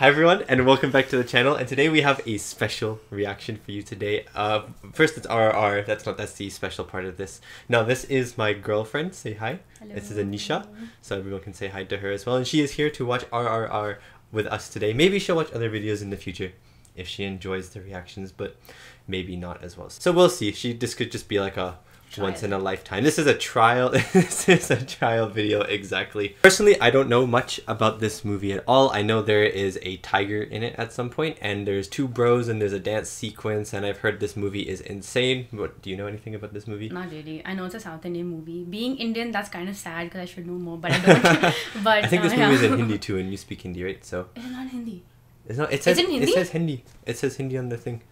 Hi everyone, and welcome back to the channel. And today we have a special reaction for you today. Uh, first, it's RRR. That's not that's the special part of this. Now, this is my girlfriend. Say hi. Hello. This is Anisha, so everyone can say hi to her as well. And she is here to watch RRR with us today. Maybe she'll watch other videos in the future if she enjoys the reactions, but maybe not as well. So we'll see. She this could just be like a once in a lifetime. This is a trial. this is a trial video exactly. Personally, I don't know much about this movie at all. I know there is a tiger in it at some point, and there's two bros, and there's a dance sequence, and I've heard this movie is insane. What do you know anything about this movie? Not really. I know it's a South Indian movie. Being Indian, that's kind of sad because I should know more, but I don't. but I think this uh, movie is in. Hindi too, and you speak Hindi, right? So Is it not Hindi? it's not. It says it Hindi? It says Hindi. It says Hindi on the thing.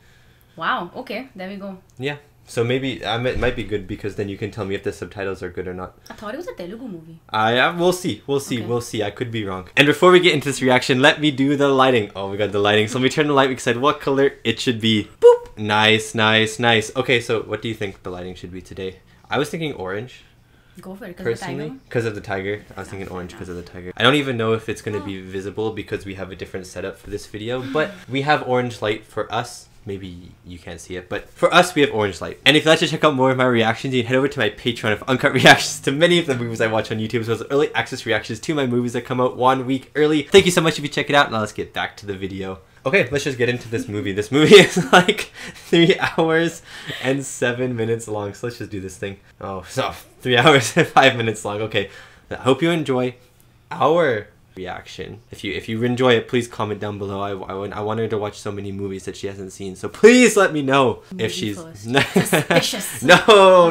Wow. Okay, there we go. Yeah. So maybe um, it might be good because then you can tell me if the subtitles are good or not. I thought it was a Telugu movie. Uh, yeah, we'll see. We'll see. Okay. We'll see. I could be wrong. And before we get into this reaction, let me do the lighting. Oh, we got the lighting. So let me turn the light. We said what color it should be. Boop. Nice, nice, nice. Okay, so what do you think the lighting should be today? I was thinking orange Go for it. Because personally because of the tiger. I was thinking orange because of the tiger. I don't even know if it's going to be visible because we have a different setup for this video, but we have orange light for us. Maybe you can't see it, but for us, we have orange light. And if you'd like to check out more of my reactions, you can head over to my Patreon of uncut reactions to many of the movies I watch on YouTube, as well as early access reactions to my movies that come out one week early. Thank you so much if you check it out. Now let's get back to the video. Okay, let's just get into this movie. This movie is like three hours and seven minutes long. So let's just do this thing. Oh, so three hours and five minutes long. Okay, I hope you enjoy our reaction. If you if you enjoy it, please comment down below. I, I, want- I want her to watch so many movies that she hasn't seen. So please let me know if she's no,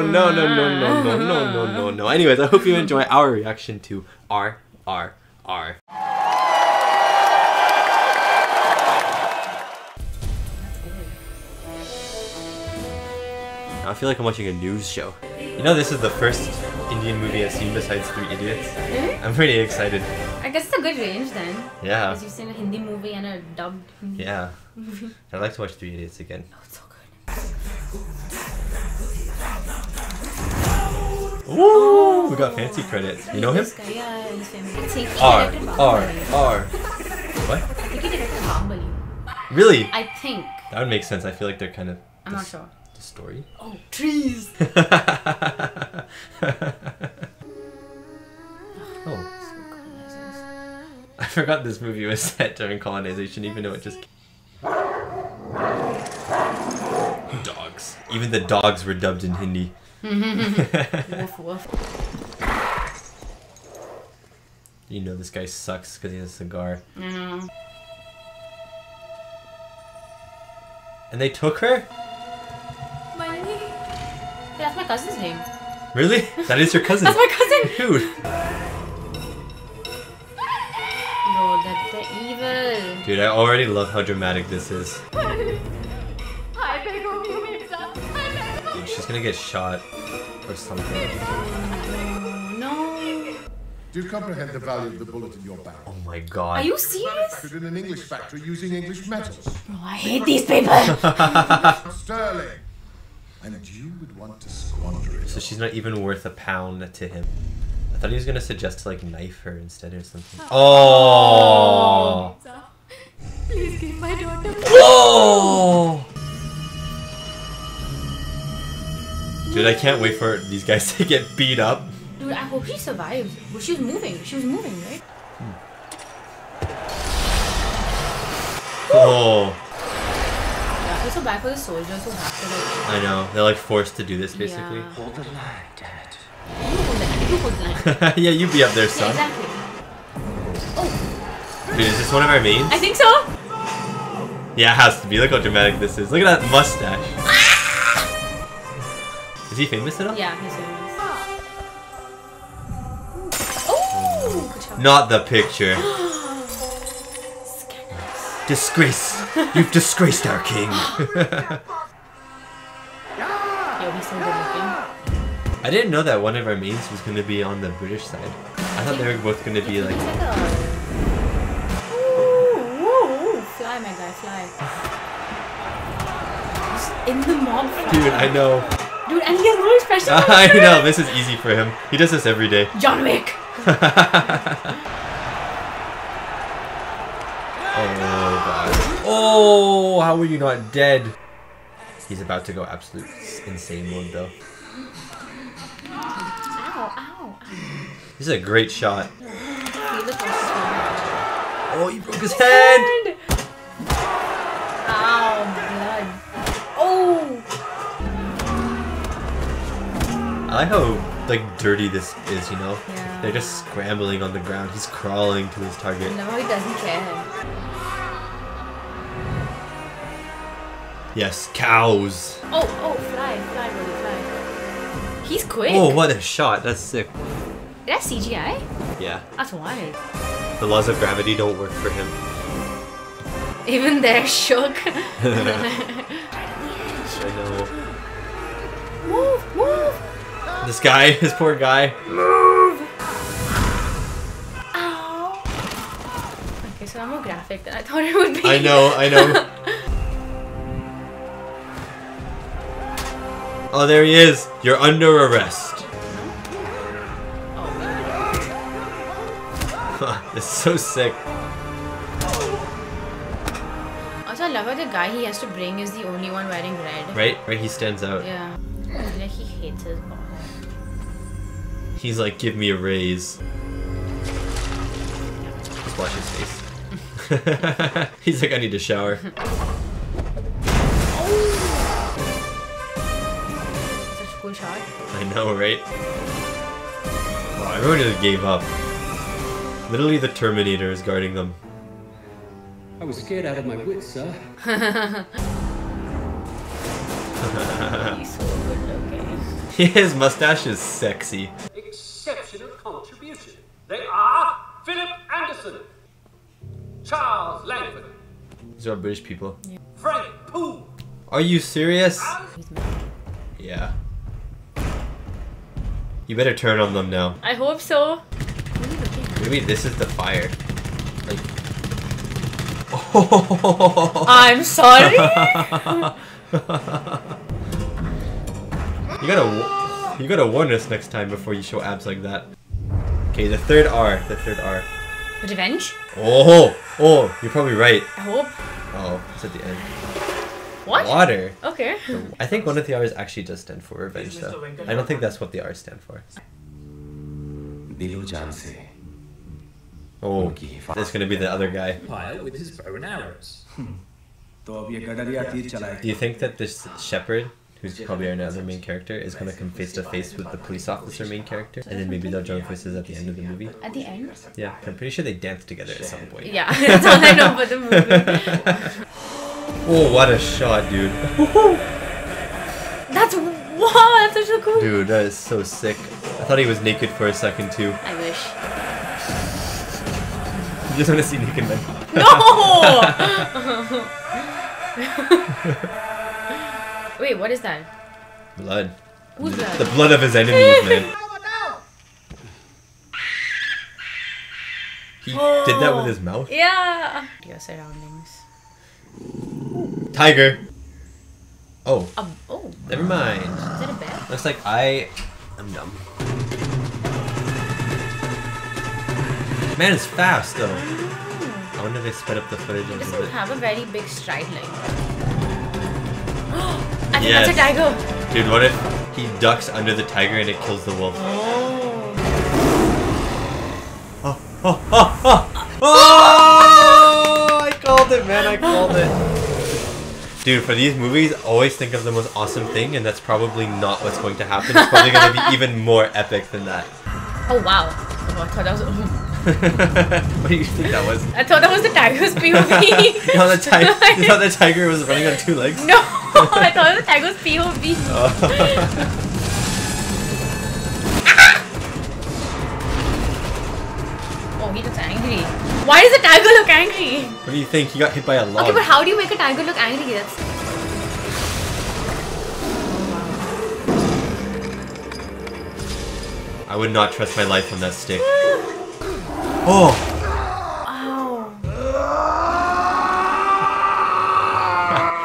no, no, no, no, no, no, no, no, no. Anyways, I hope you enjoy our reaction to R R R. I feel like I'm watching a news show. You know, this is the first Indian movie I've seen besides Three Idiots. Really? I'm pretty excited. I guess it's a good range then. Yeah, Because you've seen a Hindi movie and a dubbed Hindi yeah. movie. I'd like to watch Three Idiots again. Oh, it's so good. Ooh, we got fancy credits. You know him? Yeah, he's famous. I think he R R R. What? I think he directed Bahubali. Really? I think. That would make sense. I feel like they're kind of I'm not sure. Story. Oh, trees. oh, I forgot this movie was set during colonization, even though it just. Dogs. Even the dogs were dubbed in Hindi. woof woof. You know this guy sucks because he has a cigar. I know. And they took her? Yeah, that's my cousin's name. Really? That is your cousin. That's my cousin. Dude. Bro, that they're evil. Dude, I already love how dramatic this is. Dude, she's gonna get shot or something. Oh, no. Do you comprehend the value of the bullet in your barrel? Oh my god. Are you serious? In an English factory using English metals. Bro, I hate these people. Sterling. And you would want to squander it. So she's not even worth a pound to him. I thought he was gonna suggest to like knife her instead or something. Oh. oh. Please give my daughter. Oh. Dude, I can't wait for these guys to get beat up. Dude, I hope she survives. Well, she was moving. She was moving, right? Hmm. Oh, Yeah, I feel so bad for the soldiers who have to like. I know. They're like forced to do this basically. Yeah. Hold the line, Dad. You hold the line. You hold the line. Yeah, you be up there, Yeah, son. exactly. Oh, Dude, is this one of our mains? I think so. Yeah, it has to be. Look how dramatic this is. Look at that mustache. Ah! Is he famous at all? Yeah, he's famous. Oh, good job. Not the picture. Oh. Scandalous. Disgrace. You've disgraced our king. Yo, he's so good looking. I didn't know that one of our mains was gonna be on the British side. I thought they were both gonna be like. like. Ooh, ooh, ooh. Fly, my guy, fly. Just in the mob. fly. Dude, I know. Dude, and he has no expression. I know. This is easy for him. He does this every day. John Wick. Oh god. Oh, how were you not dead? He's about to go absolute insane mode though. Ow, ow, This is a great shot. ow. Feel the consequence. Oh, he broke his head! Ow, blood. Oh! I like how like dirty this is, you know? Yeah. They're just scrambling on the ground. He's crawling to his target. No, he doesn't care. Yes, cows. Oh, oh, fly, fly, buddy, fly. He's quick. Oh, what a shot. That's sick. That's CGI? Yeah. That's wild. The laws of gravity don't work for him. Even they're shook. I know. move, move. This guy, this poor guy. Move. Ow. Okay, so I'm more graphic than I thought it would be. I know, I know. Oh, there he is. You're under arrest. it's so sick. Also, I love how the guy he has to bring is the only one wearing red. Right? Right? He stands out. Yeah. Like he hates his boss. He's like, give me a raise. Just wash his face. He's like, I need a shower. Such cool shot. I know, right? Wow, everyone just gave up. Literally, the Terminator is guarding them. I was scared out of my wits, sir. He's so good looking. His mustache is sexy. Exceptional contribution. They are Philip Anderson, Charles Langford, These are British people. Frank Poole, Are you serious? Yeah. You better turn on them now. I hope so. What are you looking at? Maybe this is the fire. Like. Oh. I'm sorry. You gotta, you gotta warn us next time before you show abs like that. Okay, the third R, the third R. The revenge? Oh, oh, you're probably right. I hope. Oh, it's at the end. What? Water. Okay. I think one of the R's actually does stand for revenge, though. I don't think that's what the R stand for. Oh, that's gonna be the other guy. with his bow and arrows. Do you think that this shepherd, who's probably our another main character, is gonna come face to face with the police officer main character, and then maybe they'll join forces at the end of the movie? At the end? Yeah, I'm pretty sure they dance together at some point. Yeah, that's all I know about the movie. Oh, what a shot, dude! That's wow, that's such a cool. Dude, that is so sick. I thought he was naked for a second too. I wish. You just want to see naked men. No. Wait, what is that? Blood. Who's The blood of his enemies, man. He did that with his mouth. Yeah. Your surroundings. Tiger. Oh, Um, oh, never mind. is that a bear? Looks like I am dumb. Man, it's fast though. I wonder if they sped up the footage a It little doesn't bit. have a very big stride line. I think Yes. that's a tiger. Dude, what if he ducks under the tiger and it kills the wolf? Oh. Oh, oh, oh, oh! Oh! I called it, man. I called it. Dude, for these movies, always think of the most awesome thing, and that's probably not what's going to happen. It's probably going to be even more epic than that. Oh wow. Oh, I thought that was. what do you think that was? I thought that was the tiger's POV. you thought the tiger? You thought the tiger was running on two legs? No, I thought it was the tiger's POV. Oh. Oh, Why does the tiger look angry? what do you think? He got hit by a log. Okay, but how do you make a tiger look angry? That's. I would not trust my life on that stick. Oh! Wow.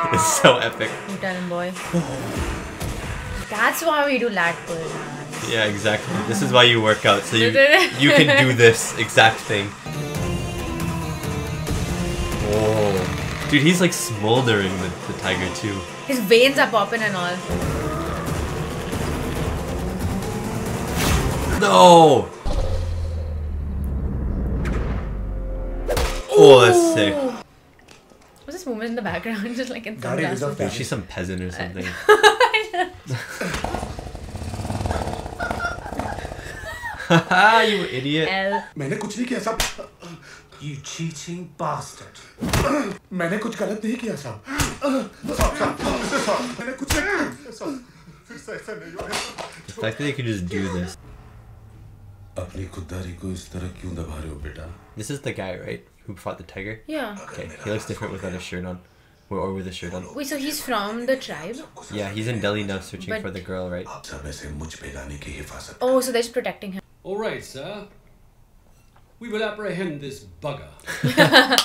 It's so epic. Him, boy. That's why we do lat pull. Yeah, exactly. This is why you work out, so you you can do this exact thing. Dude, he's like smoldering the, the tiger too. His veins are popping and all. No! Oh, that's sick. What's this woman in the background? Just like in Gaड़ी reserve sunglasses. Dude, she's some peasant or something. Haha, you idiot. L. मैंने कुछ नहीं किया साहब You cheating bastard. मैंने कुछ गलत नहीं किया साहब साहब साहब साहब मैंने कुछ नहीं किया साहब फिर से ऐसा नहीं होगा The fact that they could just do this. अपनी खुददारी को इस तरह क्यों दबा रहे हो बेटा This is the guy, right? Who fought the tiger? Yeah. Okay, he looks different without a shirt on. Or, or with a shirt on. Wait, so he's from the tribe? Yeah, he's in Delhi now searching But- for the girl, right? सब ऐसे मुझ पे लाने की हिफाजत Oh, so they're just protecting him. All right, sir. We will apprehend this bugger.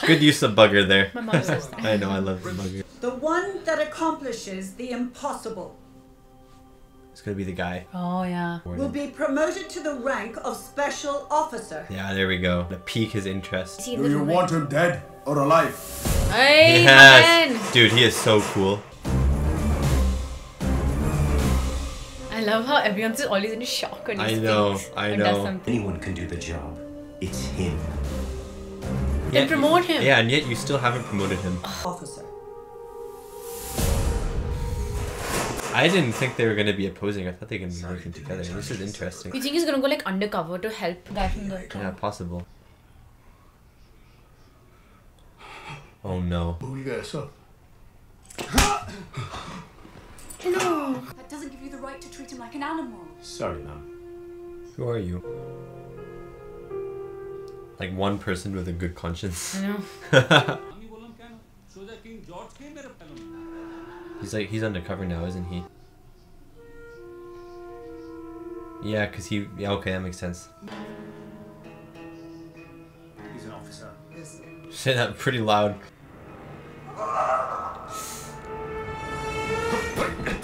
Good use of bugger there. My mom says that. I know, I love the bugger. The one that accomplishes the impossible It's gonna be the guy. Oh, yeah. will be promoted to the rank of special officer. Yeah, there we go. To pique his interest. Do you woman. want him dead or alive? Hey, Yes! Dude, he is so cool. I love how everyone's always in shock when he I speaks know, I and does know. something. anyone can do the job it's him. Then promote him. Yeah, and yet you still haven't promoted him. Oh. Officer. I didn't think they were going to be opposing. I thought they were going to be working together. This is interesting. You think he's going to go like undercover to help guy from the Yeah, possible. Oh no. Booty guys up. No! That doesn't give you the right to treat him like an animal. Sorry, ma'am. Who are you? Like one person with a good conscience. I know. he's like he's undercover now, isn't he? Yeah, cause he. Yeah, okay, that makes sense. He's an officer. Say that pretty loud.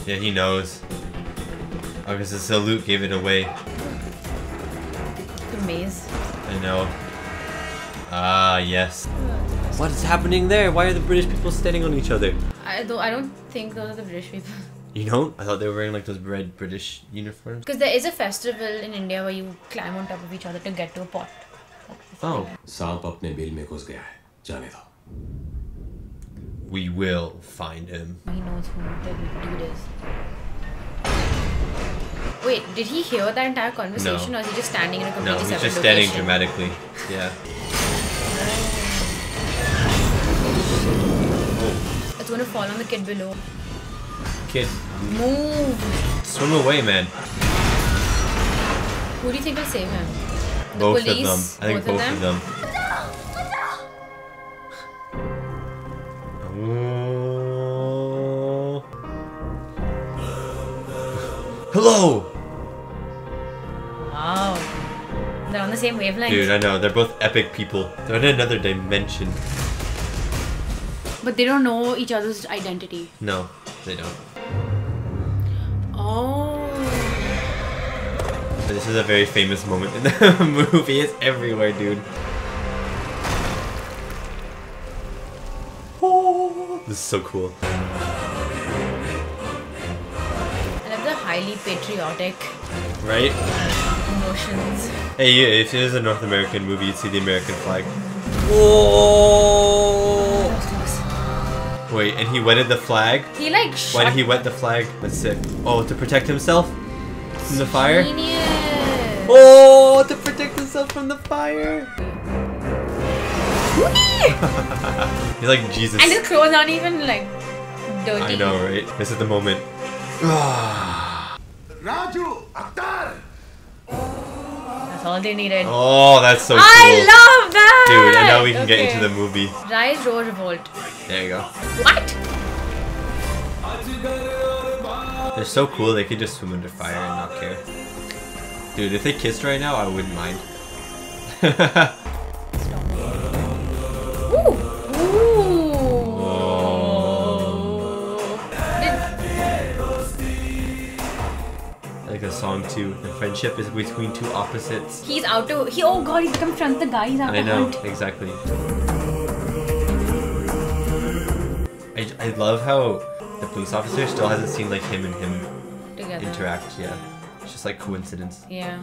Yeah, he knows. Oh, cause the salute gave it away. The maze. I know. Ah, yes. What is happening there? Why are the British people standing on each other? I though I don't think those are the British people. You don't? I thought they were wearing like those red British uniforms. Because there is a festival in India where you climb on top of each other to get to a pot. Oh. सांप अपने bill में घुस गया है जाने दो We will find him. He knows who the dude is. Wait, did he hear that entire conversation No. or is he just standing in a No, completely he's separate just standing location? dramatically. Yeah. It's gonna fall on the kid below. Kid, Move! swim away, man. Who do you think will save him? The both police? of them. I think both, of them. Oh. Hello! Wow. They're on the same wavelength. Dude, I know. They're both epic people. They're in another dimension. But they don't know each other's identity. No, they don't. Oh. But this is a very famous moment in the movie. It's everywhere, dude. Oh, this is so cool. I love the highly patriotic Right? emotions. Hey, if it is a North American movie, you'd see the American flag. Whoa! That was close. Wait, and he wetted the flag? He like Why did he wet the flag? That's sick. Oh, to protect himself from the fire? Genius. Oh, to protect himself from the fire. He's like Jesus. And his clothes aren't even like dirty. I know, right? This is the moment. Raju, Akhtar. That's all they needed. Oh, that's so cool. I love that! Dude, and now we can get into the movie. Rise, Roar, Revolt. There you go. What? They're so cool, they could just swim under fire and not care. Dude, if they kissed right now, I wouldn't mind. a song too. The friendship is between two opposites. he's out to. He. Oh god, he's become front the guy. He's out I to know, hunt. exactly. I, I love how the police officer still hasn't seen like him and him Together. interact. Yeah, it's just like coincidence. Yeah.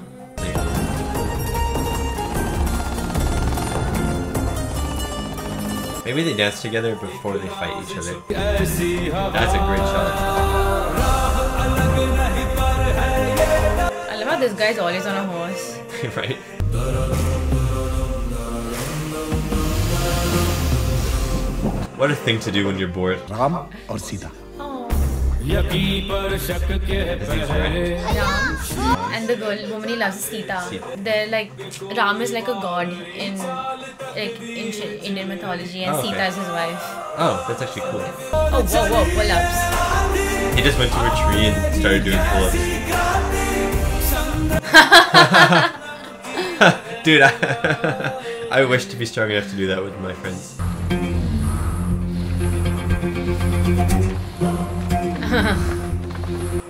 Maybe they dance together before they fight each other. That's a great shot. this guy's always on a horse. right. What a thing to do when you're bored. Ram or Sita. Ram. And the girl, woman he loves Sita. Sita. They're like Ram is like a god in like in Indian mythology, and oh, okay. Sita is his wife. Oh, that's actually cool. Oh, whoa, whoa, pull-ups. He just went to a tree and started doing pull-ups. Dude, I, I wish to be strong enough to do that with my friends.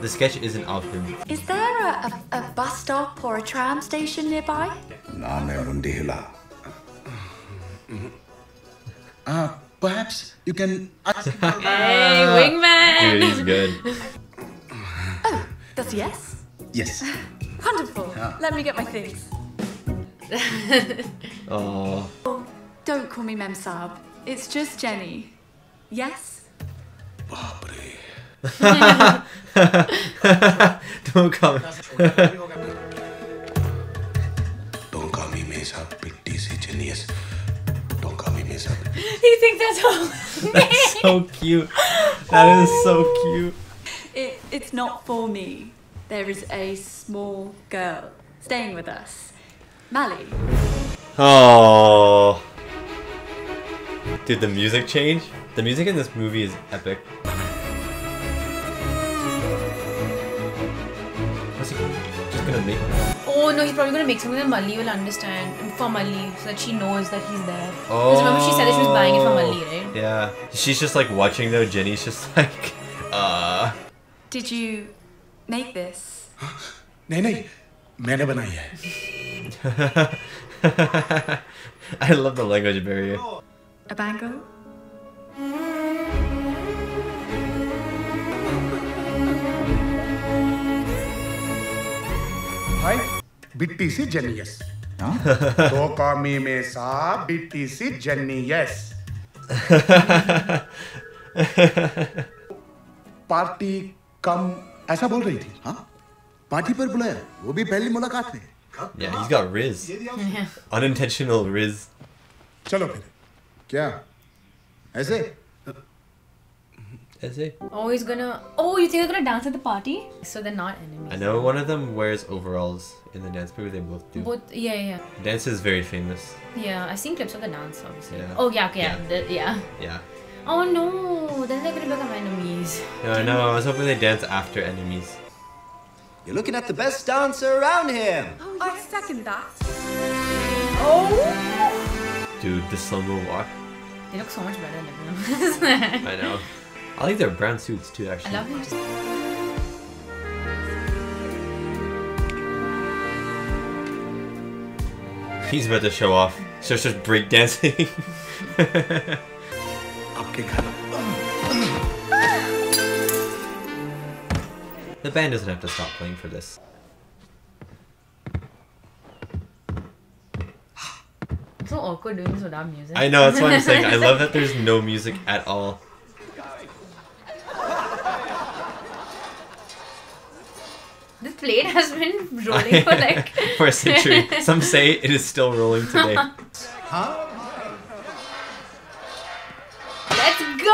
the sketch isn't of him. Is there a, a, a bus stop or a tram station nearby? Uh, perhaps you can Hey, wingman! Dude, he's good. Oh, that's yes? Yes. Wonderful. Yeah. Let me get my things. oh. Don't call me Mem Saab. It's just Jenny. Yes? Bobri. Don't call me. Don't call me Mesa Pittisi Genius. Don't call me Mesa. You think that's all? that's so cute. That is so oh. cute. It, it's not for me. There is a small girl staying with us. Malli. Oh. Did the music change? The music in this movie is epic. What's he just gonna make? Oh no, he's probably gonna make something that Malli will understand for Malli, so that she knows that he's there. Oh. Because remember she said that she was buying it for Malli, right? Yeah. She's just like watching though. Jenny's just like, uh. Did you make this? नहीं नहीं मैंने बनाई है I love the language barrier. A bango? Hi Bitti C genius तो कॉमी में सा बिट्टी सी genius party कम ऐसा बोल रही थी हाँ पार्टी पर बुलाया वो भी पहली मुलाकात में Yeah, he's got Riz. Unintentional Riz. चलो फिर क्या ऐसे Is it? Oh, he's gonna. Oh, you think they're gonna dance at the party? So they're not enemies. I know one of them wears overalls in the dance movie. They both do. Both, yeah, yeah, Dance is very famous. yeah. I've seen clips of the dance, obviously. Yeah. Oh yeah, okay, yeah, Yeah. the- yeah. Yeah. Oh no, then they're gonna become enemies. No, I know. I was hoping they dance after enemies. You're looking at the best dancer around here. Oh, I second that. Oh! Dude, the slow mo walk. They look so much better than everyone. I know. I like their brown suits too. Actually. I love him. He's about to show off. So it's just break the band doesn't have to stop playing for this. It's so awkward doing this without music. I know, that's what I'm saying. I love that there's no music at all. This plane has been rolling for like for a century. Some say it is still rolling today. Huh?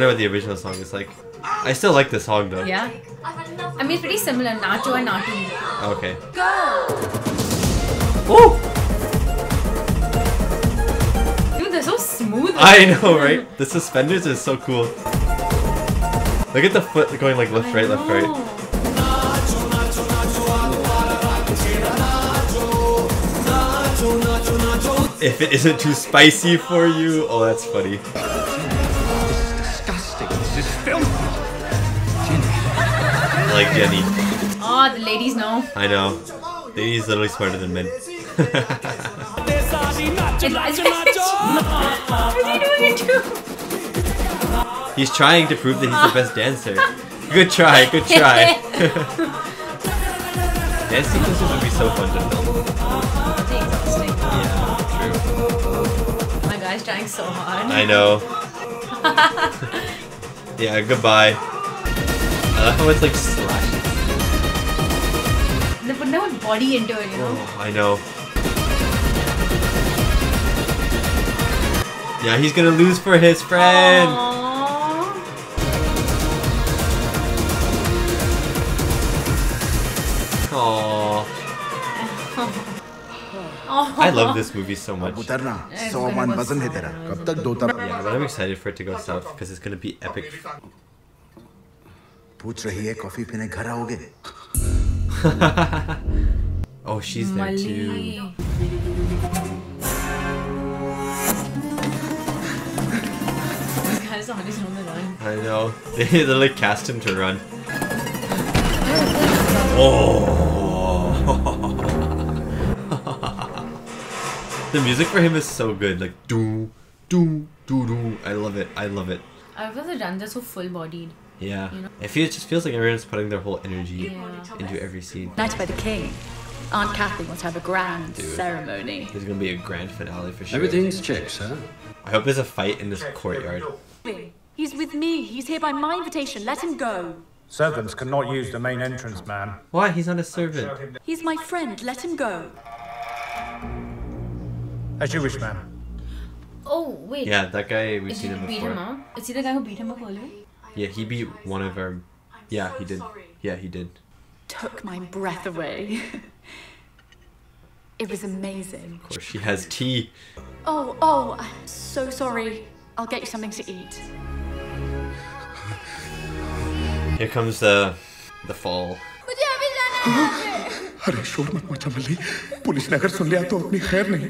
I wonder what the original song is like. I still like the song though. Yeah. I mean, it's pretty similar. Nacho and Natu. Okay. Go. Oh. Dude, they're so smooth. I know, right? The suspenders is so cool. Look at the foot going like left, right, left, right. If it isn't too spicy for you, oh, that's funny. Like Jenny. Oh, the ladies know. I know. Ladies literally smarter than men. What's he doing it too? he's trying to prove that he's the best dancer. Good try, good try. Dance sequences would be so fun to film. Yeah, true. My guy's trying so hard. I know. yeah, goodbye though. It's like slashes. They put no body into it, you know? Oh, I know. Yeah, he's gonna lose for his friend. Aww. Aww. I love this movie so much. Yeah, but I'm excited for it to go south because it's gonna be epic. पूछ रही है coffee पीने घर आओगे Oh, she's there too. Mali. These guys are always on the run. I know. They literally cast him to run. Oh. the music for him is so good. Like doo doo doo doo. I love it. I love it. I feel the runs are so full bodied. Yeah. You know? It feels just feels like everyone's putting their whole energy Yeah. into every scene. Knighted by the king. Aunt Kathy wants to have a grand Dude. ceremony. There's gonna be a grand finale for sure. Everything's checked, sir. I hope there's a fight in this courtyard. He's with me. He's here by my invitation. Let him go. Servants cannot use the main entrance, ma'am. Why? He's not a servant. He's my friend. Let him go. As you wish, ma'am. Oh, wait. Yeah, that guy we've Is seen he him beat him before. up? Is he the guy who beat him up earlier? Yeah, he beat one of our. Yeah, he did. Yeah, he did. Took my breath away. it was amazing. Of course, she has tea. Oh, oh, I'm so sorry. I'll get you something to eat. Here comes the the fall. अरे शोर मत मचा मल्ली police ने अगर सुन लिया तो अपनी खैर नहीं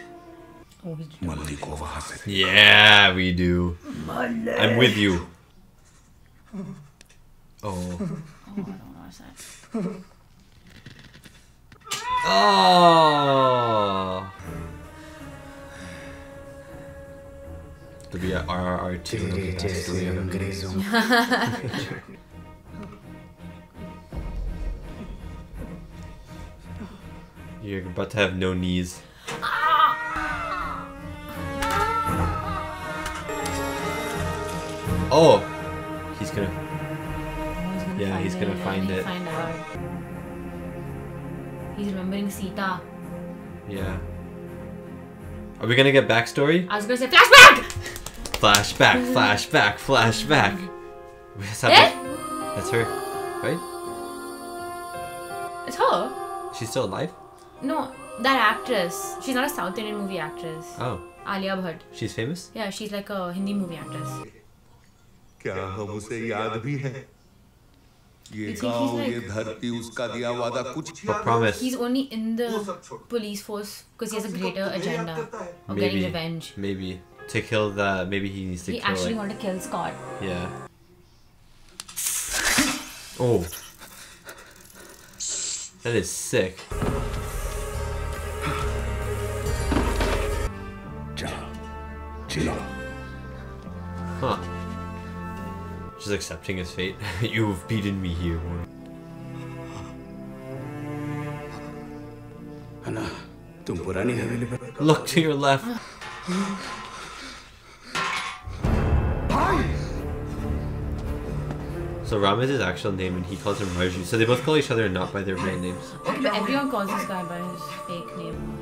Yeah, we do. I'm with you. Oh. oh Oh. To be a RRR2. You're about to have no knees. Oh, he's gonna. Yeah, he's gonna find He'll it. Find out. He's remembering Sita. Yeah. Are we gonna get backstory? I was gonna say flashback. Flashback, flashback, flashback. That's, how Eh? they- that's her, right? It's her. She's still alive? No, that actress. She's not a South Indian movie actress. Oh, Alia Bhatt. she's famous? Yeah, she's like a Hindi movie actress. क्या हम उसे याद भी है ये You think he's गांव ये like- धरती उसका दिया वादा कुछ But promise. He's only in the police force because he has a greater agenda of Maybe. getting revenge. Maybe. To kill the. Maybe he needs to He kill. actually like- wanted to kill Scott. Yeah. Oh. That is sick. चिल्ला Huh. Just accepting his fate. You've beaten me here. Look to your left. So Ram is his actual name and he calls him Raju. So they both call each other not by their real names. But Everyone calls this guy by his fake name.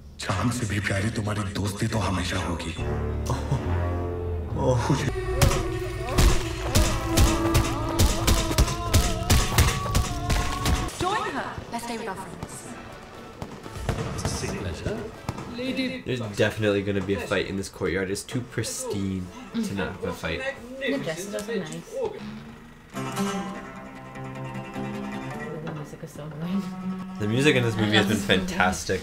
चांद से भी प्यारी तुम्हारी दोस्ती तो हमेशा होगी Join her. Let's stay with our friends. There's definitely gonna be a fight in this courtyard. It's too pristine to not have a fight. The dresses are so nice. The music is so good. The music in this movie has been love this movie. fantastic.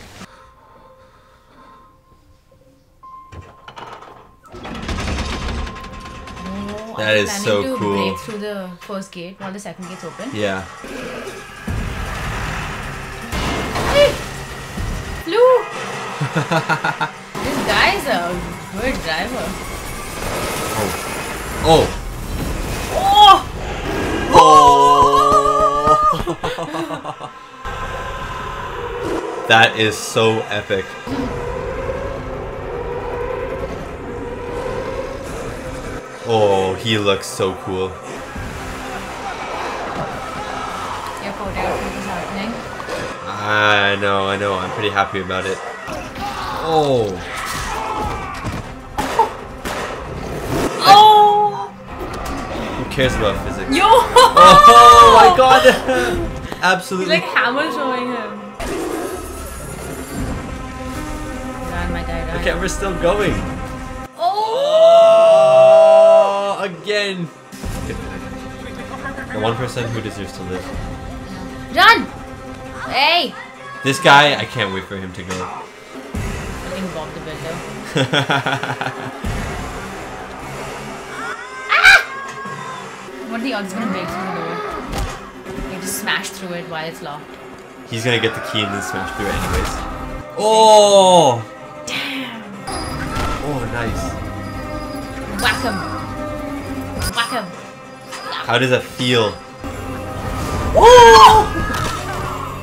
Oh, That I'm so to cool. break through the first gate while the second gate's open. Yeah. Hey! Flew! this guy's a good driver. Oh. Oh! Oh. oh. oh! that is so epic. Oh, he looks so cool. Your choreography is happening. I know, I know. I'm pretty happy about it. Oh. Oh! Who cares about physics? Yo! Oh my god! He's Absolutely. like hammer showing him. Run, my guy, run. camera's still going. Oh! Again. The one person who deserves to live. Run! Hey! This guy, I can't wait for him to go. Looking Bob the Builder. Ah! What are the odds it's gonna break through the door? You just smash through it while it's locked. He's gonna get the key and then smash through it anyways. Oh! Damn! Oh, nice. Whack him. Whack him. How does it feel? Oh!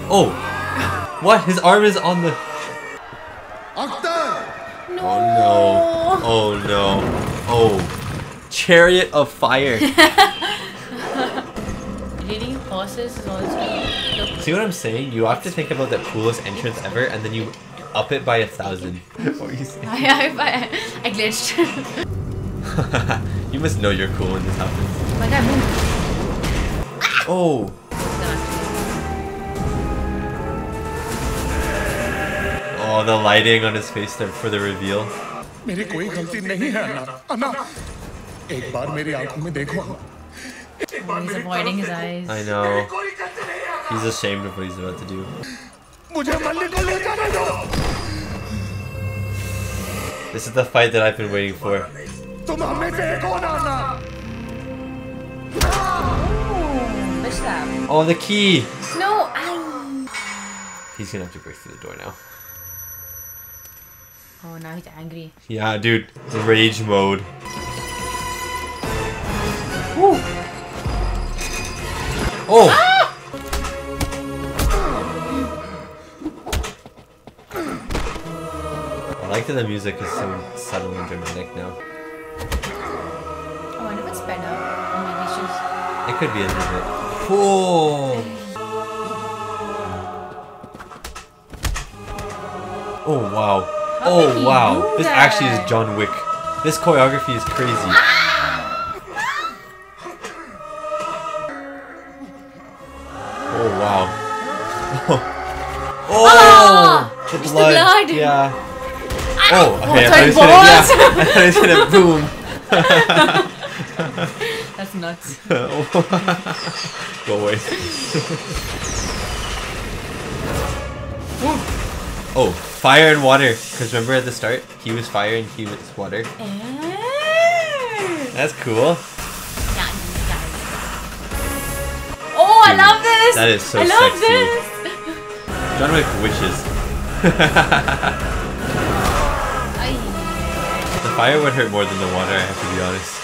Oh! What? His arm is on the... No. Oh no. Oh no. Oh. Chariot of fire. Leading horses is always good. See what I'm saying? You have to think about the coolest entrance ever and then you up it by a thousand. what are you saying? I, I, I glitched. you must know you're cool when this happens. my god, move. Oh. Oh, the lighting on his face there for the reveal. मेरी कोई गलती नहीं है अन्ना अन्ना एक बार मेरी आंखों में देखो अन्ना He's avoiding his eyes. I know. He's ashamed of what he's about to do. मुझे मल्ली को ले जाने दो This is the fight that I've been waiting for. तुम हमें से एक हो ना अन्ना Bitch slap. Oh, the key! No, I. He's gonna have to break through the door now. Oh, now he's angry. Yeah, dude. Rage mode. Woo! Oh! I like that the music is so subtle and dramatic now. I wonder if it's sped up. Or maybe it's just. It could be a little bit. Oh! Oh wow. How oh wow. This actually that? is John Wick. This choreography is crazy. Oh wow. oh! Ah! The It's the blood. blood. Yeah. Ah! Oh, Oh, okay. I thought thought he was gonna, yeah. I thought he was gonna boom. That's nuts. Go away. oh, fire and water. Because remember at the start, he was fire and he was water. Eh. That's cool. Oh, I love this. that is so I love sexy. this. John Wick witches. the fire would hurt more than the water, I have to be honest.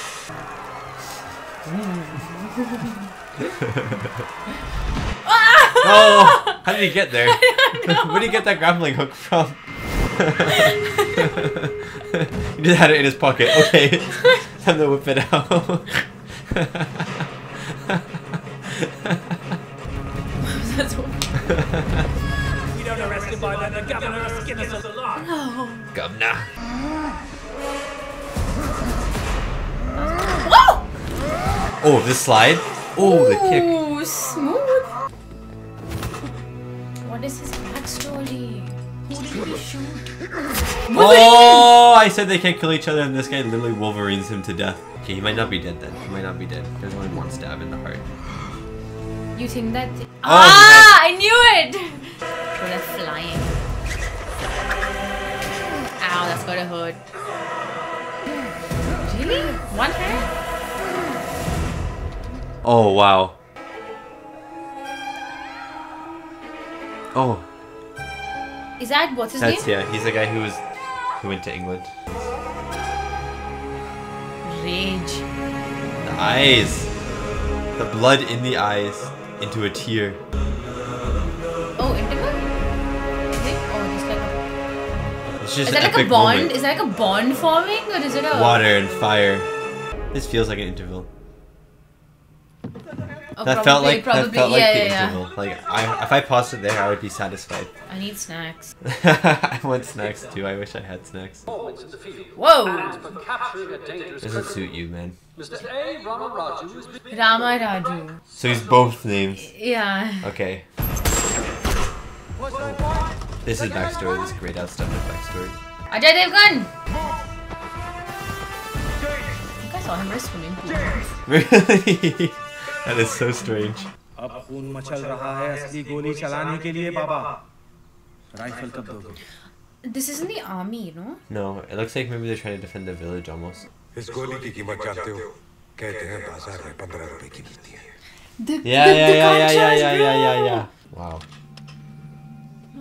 Oh, how did he get there? Where did he get that grappling hook from? he just had it in his pocket. Okay, time to whip it out. That's what- We don't arrest him by then. The governor will skin us alive. No. Governor. Whoa! Oh, this slide. Oh, the kick. Ooh, smooth. What is his backstory? Who did he shoot? Oh, I said they can't kill each other, and this guy literally Wolverines him to death. Okay, he might not be dead then. He might not be dead. There's only one stab in the heart. You think that? Oh, ah, I knew it. Oh, they're flying. Ow, that's gotta hurt. Really? One hand? Oh, wow. Oh, Is that what's his that's name? yeah. He's the guy who was who went to England. Rage. The eyes, the blood in the eyes into a tear. Oh, intimate? Is it? Oh, just like a. It's just Is that like a bond? moment. Is that like a bond forming, or is it a Water and fire. This feels like an interval. Oh, that felt like probably, that felt like yeah, the yeah, interval. Like I, if I paused it there, I would be satisfied. I need snacks. I want snacks too. I wish I had snacks. Whoa! Doesn't suit you, man. Mr. A. Ronald Raju is Rama Raju. So he's both names. Yeah. Okay. This is backstory. This is grayed out stuff with backstory. Ajay Devgn! I saw him a swimming pool. Really? that is so strange. अब खून मचल रहा है असली गोली चलाने के लिए बाबा राइफल कब दोगे This is in the army, no? No, it looks like maybe they're trying to defend the village almost. इस गोली की कीमत जानते हो कहते हैं बाजार में पंद्रह रुपए की मिलती है The, Yeah, the, yeah, the yeah, yeah, yeah, contrast, yeah, yeah, yeah, bro. yeah. Wow.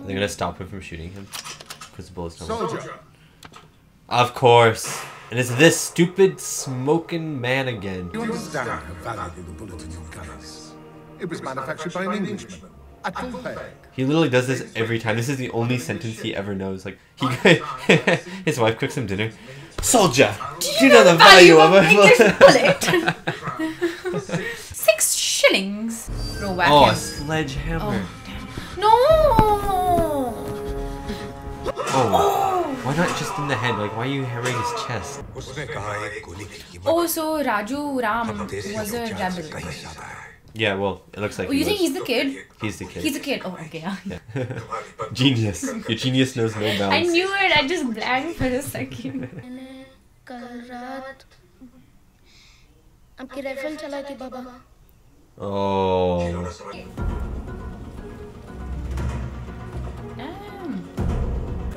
Are they gonna stop him from shooting him? Because the bullets don't work. Soldier. Of course. And it's this stupid smoking man again. You understand the value of the bullet in your guns. It was manufactured by an Englishman at full pay. He literally does this every time. This is the only sentence he ever knows. Like he, his wife cooks him dinner. Soldier, do you know the value of a English bullet? Six shillings. Bro, whack Oh, a him. sledgehammer. Oh, no! Oh. Why not just in the head? Like, why are you hammering his chest? उसने कहा एक गोली की कीमत Oh, so Raju Ram was a rebel. Yeah, well, it looks like Oh, you he think was. he's the kid? He's the kid. He's the kid. Oh, okay. Yeah. Yeah. genius. Your genius knows no bounds. I knew it. I just blanked for a second. कल रात आपकी rifle चला थी बाबा Oh.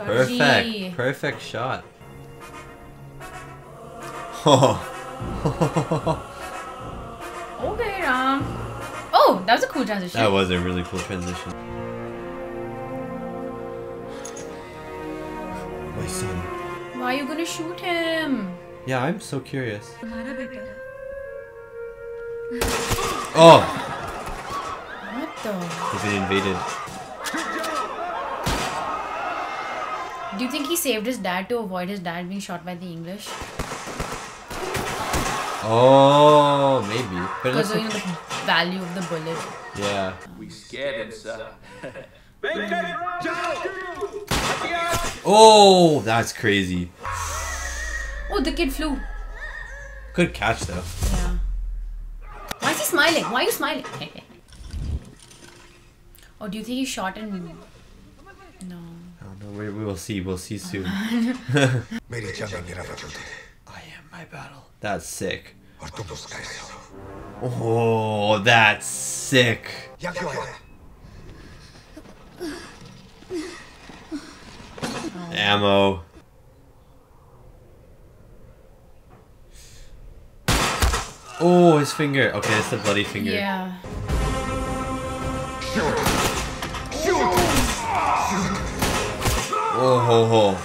Perfect. Perfect shot. Oh. okay, um. Oh, that was a cool transition. That was a really cool transition. My son. Why are you gonna shoot him? Yeah, I'm so curious. oh! What the? He's been invaded. Do you think he saved his dad to avoid his dad being shot by the English? Oh, maybe. But it Because of you know, the value of the bullet. yeah. We scared him, sir. Oh, that's crazy. Oh, the kid flew. Good catch though. Yeah. Why is he smiling? Why are you smiling? or oh, do you think he shot and no? I don't know we, we will see. We'll see soon. I am my battle. That's sick. Oh, that's sick. Ammo. Oh, his finger. Okay, that's the bloody finger. Yeah. Shoot. Shoot. Shoot. Oh ho ho.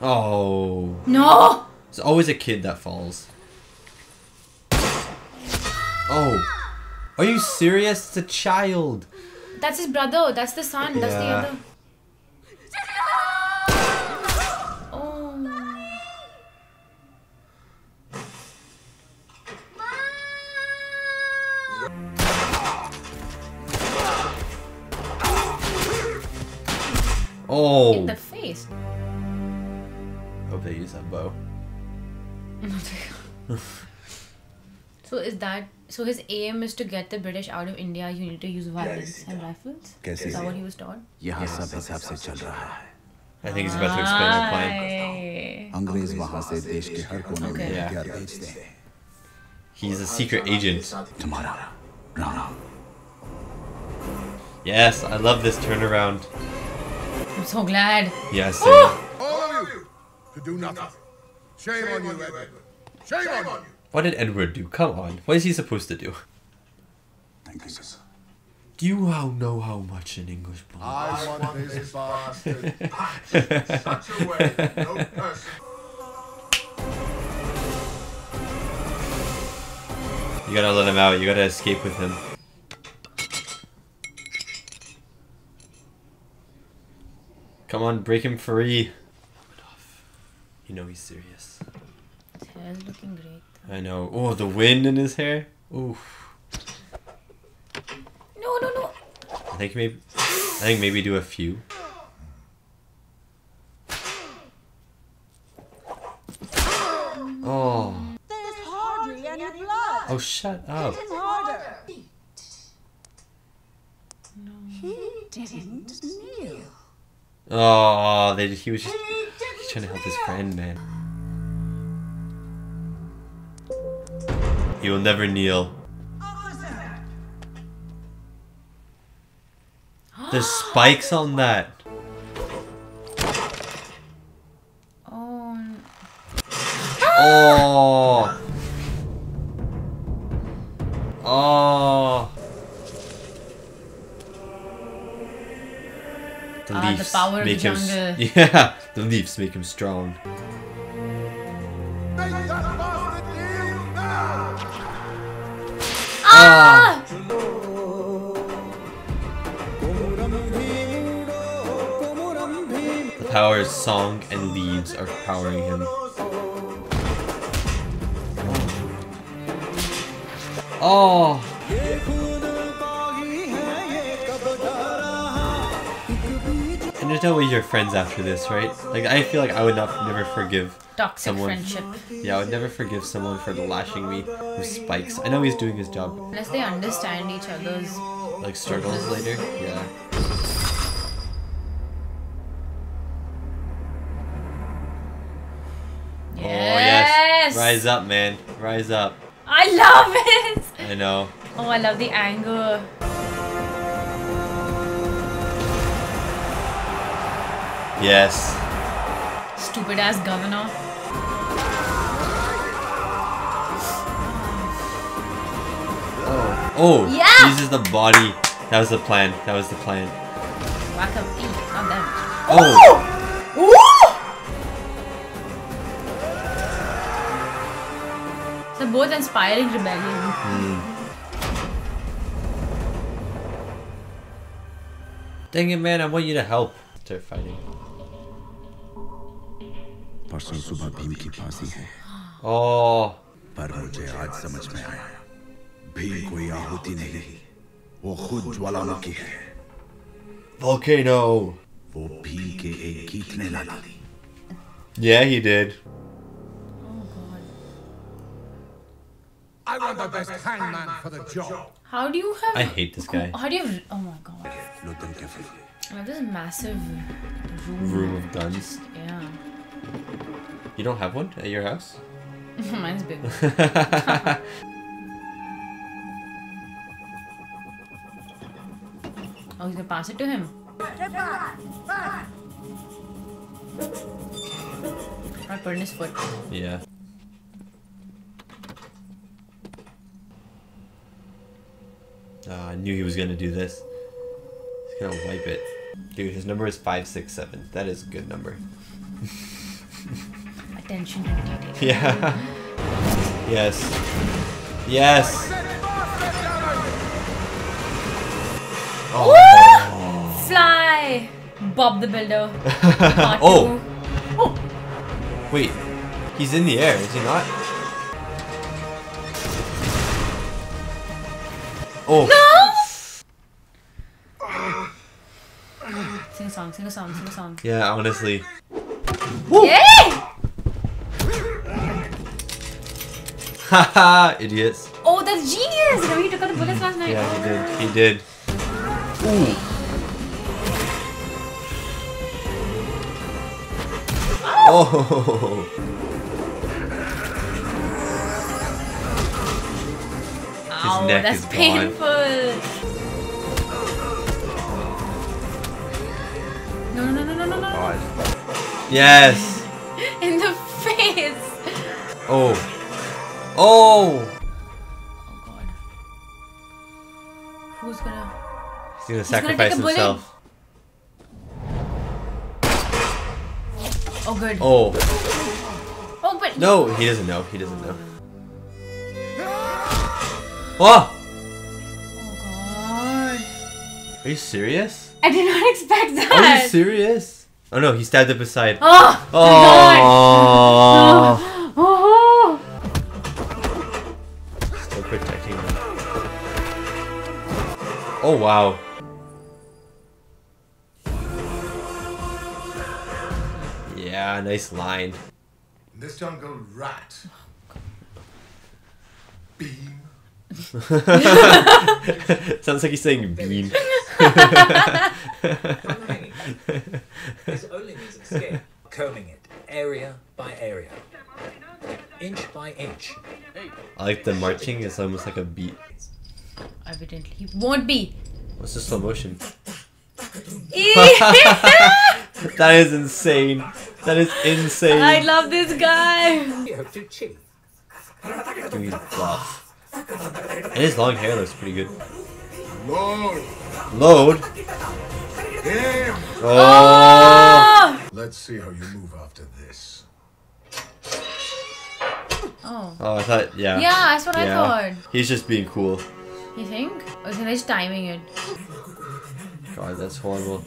Oh. No! It's always a kid that falls. Oh. Are you serious? It's a child. That's his brother. That's the son. That's the other. Oh. In the face. Hope they use that bow. so is that so his aim is to get the British out of India you need to use violence and rifles? कैसे? Is that what he was taught? यहाँ सब हिसाब से चल रहा है I think he's about to explain the plan. Aye. अंग्रेज वहाँ से देश के हर कोने में Okay. हथियार भेजते हैं He's a secret agent. तुम्हारा Rana Yes, I love this turnaround. I'm so glad. Yes. Oh! All of you to do nothing. Shame on you, Edward. Shame on you. What did Edward do? Come on. What is he supposed to do? Thank you, sir. Do you all know how much an English bullet I want this bastard punched in such a way no person. You gotta let him out. You gotta escape with him. Come on, break him free. You know he's serious. His hair is looking great. I know. Oh, the wind in his hair. Oof. No, no, no. I think maybe. I think maybe do a few. Oh. There's hardly any blood. Oh, shut up. Hit him harder. He didn't kneel. Oh, they, he was just he's trying to help his friend, man. He will never kneel. There's spikes on that. Oh. Oh. Oh. The the leaves power of make the him. Yeah, the leaves make him strong. Make that bastard kneel now. Ah! The power is song and leaves are powering him. Oh. And there's no way you're friends after this, right? Like I feel like I would not never forgive Toxic someone. friendship. Yeah, I would never forgive someone for lashing me with spikes. I know he's doing his job. Unless they understand each other's. Like struggles later. Yeah. Oh Yes. yes. Rise up, man. Rise up. I love it. I know. Oh, I love the anger. Yes. Stupid ass governor. Oh. Yeah! Uses the body. That was the plan. That was the plan. Whack up. Eee, not them. Oh. So both inspiring rebellion. Hmm. Dang it, man! I want you to help. Start fighting. परसों सुबह भीम की फांसी है Oh. पर मुझे आज समझ में आया भीम कोई आहुति नहीं वो खुद ज्वालामुखी है Volcano. वो भीम के एक गीत ने ला दी Yeah, he did. I want the best hangman for the job. How do you have? I hate this guy. How do you? Have, oh my god. Listen carefully. I have this massive room. Room of guns. Yeah. You don't have one at your house? Mine's big. oh, he's gonna pass it to him. Not put in his foot. Yeah. Ah, I knew he was gonna do this. He's gonna wipe it. Dude, his number is 567. That is a good number. Attention to detail. Yeah. yes. Yes. Oh. Fly! Bob the Builder. Oh. Part oh. Wait. He's in the air, is he not? Oh. No! Sing a song, sing a song, sing a song. Yeah, honestly. Yay! Haha, idiots. Oh, that's genius! Remember he took out the bullets last night? Yeah, he Oh. did. He did. Ooh. Oh. Ow, neck that's is painful. No, no, no, no, no, no, no. God. Yes. In the face. Oh. Oh. Oh god. Who's gonna? He's gonna He's gonna sacrifice take a himself. Oh, good. Oh. Oh, but No, he doesn't know. He doesn't know. Oh! Oh god. Are you serious? I did not expect that. Are you serious? Oh no, he stabbed up his side. Oh, Oh. Oh. Oh wow. Yeah, nice line. This jungle rat. Bheem. Sounds like he's saying bean. This only means of scale. Combing it, area by area, inch by inch. I like the marching, it's almost like a beat. Evidently, he won't be. What's the slow motion? That is insane. That is insane. I love this guy. Give me the fluff. And his long hair looks pretty good. Lord. Load. Damn. Oh. Let's see how you move after this. Oh. Oh, I thought, yeah. Yeah, that's what I thought. He's just being cool. You think? Oh, or is he just timing it? God, that's horrible.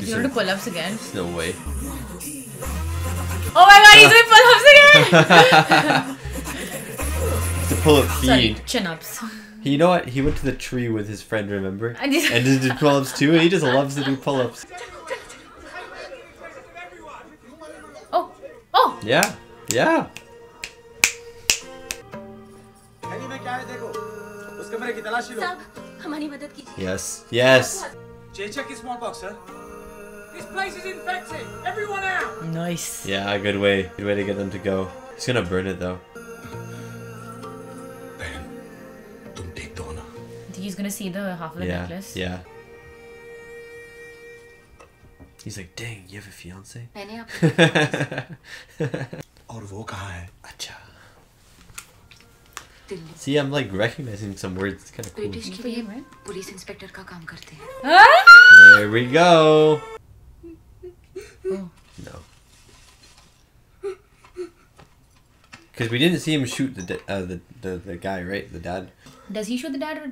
Is he going to pull-ups again? No way. Oh my god, he's doing pull-ups again! To pull up Sorry, feed. chin-ups. You know what? He went to the tree with his friend, remember? I and just did pull ups too, and he just loves to do pull ups. Oh, oh! Yeah, yeah. क्या है देखो उस कमरे की तलाशी लो हमारी मदद कीजिए Yes, yes. चेचक की small box sir This place is infected. Everyone out. Nice. Yeah, good way. Good way to get them to go. He's gonna burn it though. I think he's gonna see the half of the yeah, necklace. yeah. He's like, dang, you have a fiance? मैंने और वो कहाँ है अच्छा Delhi See, I'm like recognizing some words. It's kind of cool. British के लिए police inspector का काम करते हैं There we go. No. Because we didn't see him shoot the, da- uh, the the the guy, right? The dad. Does he shoot the dad or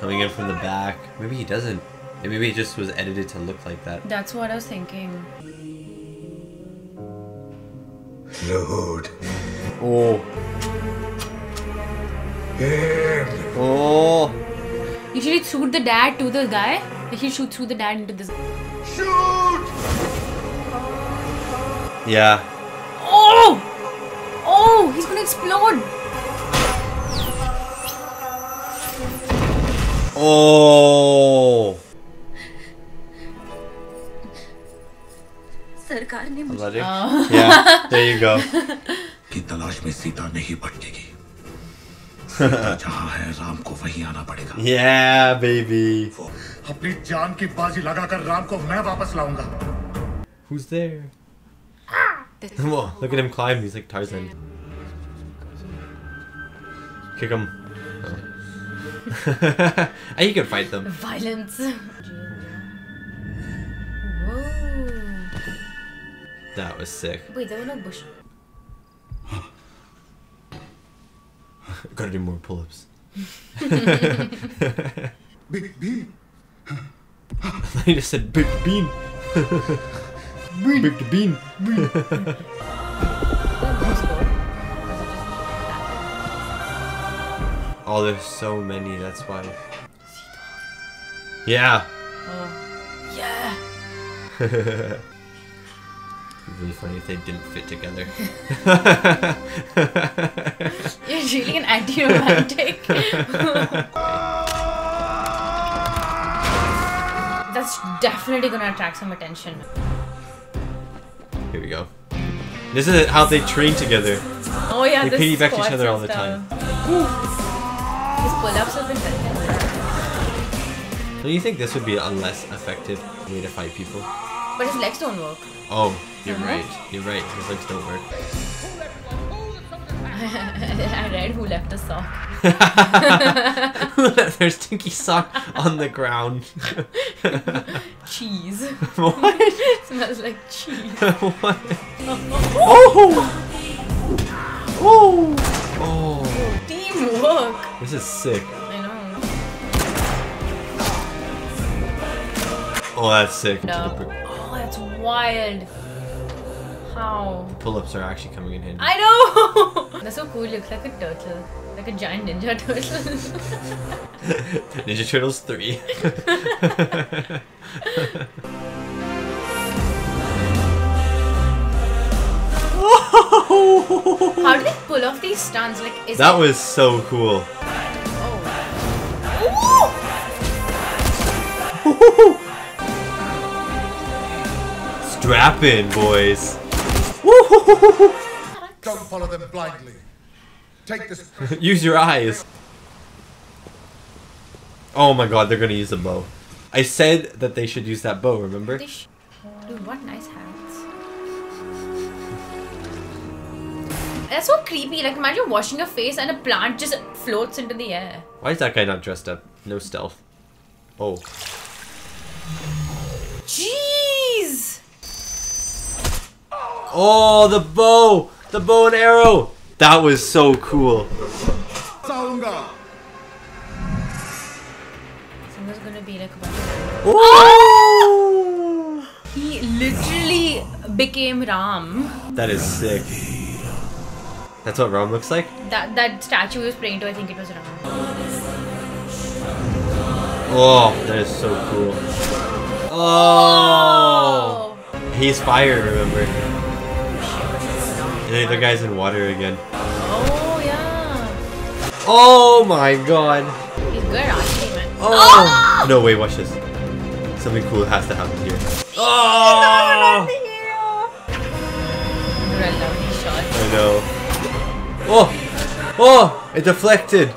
Coming in from the back. Maybe he doesn't. Maybe it just was edited to look like that. That's what I was thinking. Lord. Oh. Oh. You should shoot the dad to the guy. You should shoot through the dad into this. Shoot! Yeah. Oh! Oh! He's gonna explode! Oh. सरकार ने मुझे या हाँ। You कि तलाश में सीता नहीं भटकेगी जहाँ है राम को वही आना पड़ेगा। या बेबी अपनी जान की बाजी लगाकर राम को मैं वापस लाऊँगा। हुज देयर वो look kick him. Oh. and you can fight them. Violence. That was sick. Wait, there were no bush. Gotta do more pull-ups. Big Bheem he just said big bean. Big bean. oh, there's so many. That's why. Yeah. Oh. Yeah. Really funny if they didn't fit together. You're really an anti-romantic. That's definitely gonna attract some attention. Here we go. This is how they train together. Oh yeah, they the piggyback each other all the time. His pull-ups have been fantastic. Don't you think this would be a less effective way to fight people? But his legs don't work. Oh, you're Uh-huh. right. You're right. His legs don't work. I read who left a sock. Who left their stinky sock on the ground? cheese. What? Smells like cheese. what? Oh! Oh! Oh! Teamwork. This is sick. I know. Oh, that's sick. No. Oh, wild. How? The Pull-ups are actually coming in handy. I know. That's so cool. Looks like a turtle, like a giant ninja turtle. Ninja Turtles 3. How do they pull off these stunts? Like, is that it- was so cool. Oh. Strap in, boys. Don't follow them blindly. Take this. use your eyes. Oh my god, they're gonna use a bow. I said that they should use that bow, remember? Dude, what nice hats. That's so creepy. Like, imagine washing your face and a plant just floats into the air. Why is that guy not dressed up? No stealth. Oh. Jeez! Oh, the bow! The bow and arrow! That was so cool. Saunga. So there's gonna be like a. Oh! He literally became Ram. That is sick. That's what Ram looks like? That that statue he was praying to, I think it was Ram. Oh, that is so cool. Oh! oh. He's fire, remember? And the other guy's in water again. Oh yeah. Oh my god! He's good actually, man. Oh. oh! No, wait, watch this. Something cool has to happen here. Oh! Dude, I love these shots. I know. Oh! Oh! It deflected!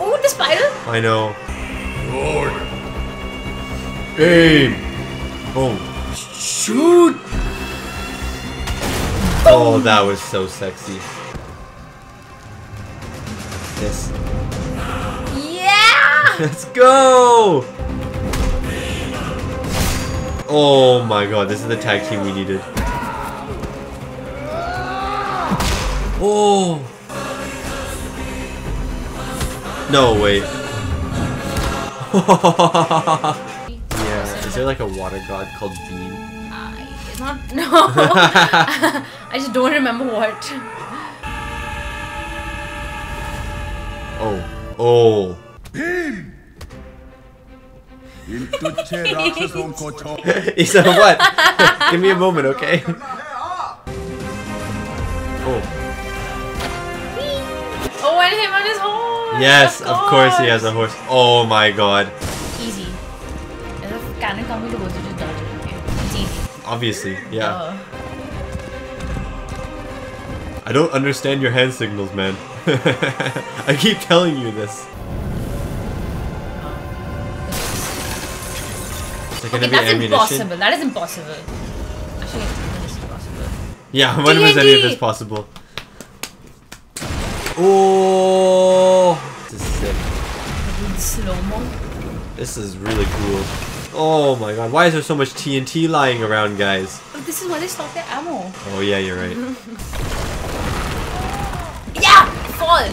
Oh, the spiral! I know. Aim! Boom. Oh. Shoot! Oh, that was so sexy. Yes. Yeah! Let's go! Oh my god, this is the tag team we needed. Oh! No, wait. there like a water god called Bean? I not. No. I just don't remember what. Oh. Oh. Bean! said what? Give me a moment, okay? oh. Oh, and him on his horse! Yes, of course. of course he has a horse. Oh my god. Easy. There's a cannon coming you, just dodge it, okay? It's easy. Obviously, yeah. Uh, I don't understand your hand signals, man. I keep telling you this. Is there gonna Okay, be that's ammunition? impossible. That is impossible. Actually, that is impossible. Yeah, when was any of this possible? Oh, this is sick. Slow mo. This is really cool. Oh my god, why is there so much TNT lying around, guys? This is why they stop their ammo. Oh yeah, you're right. yeah, fall.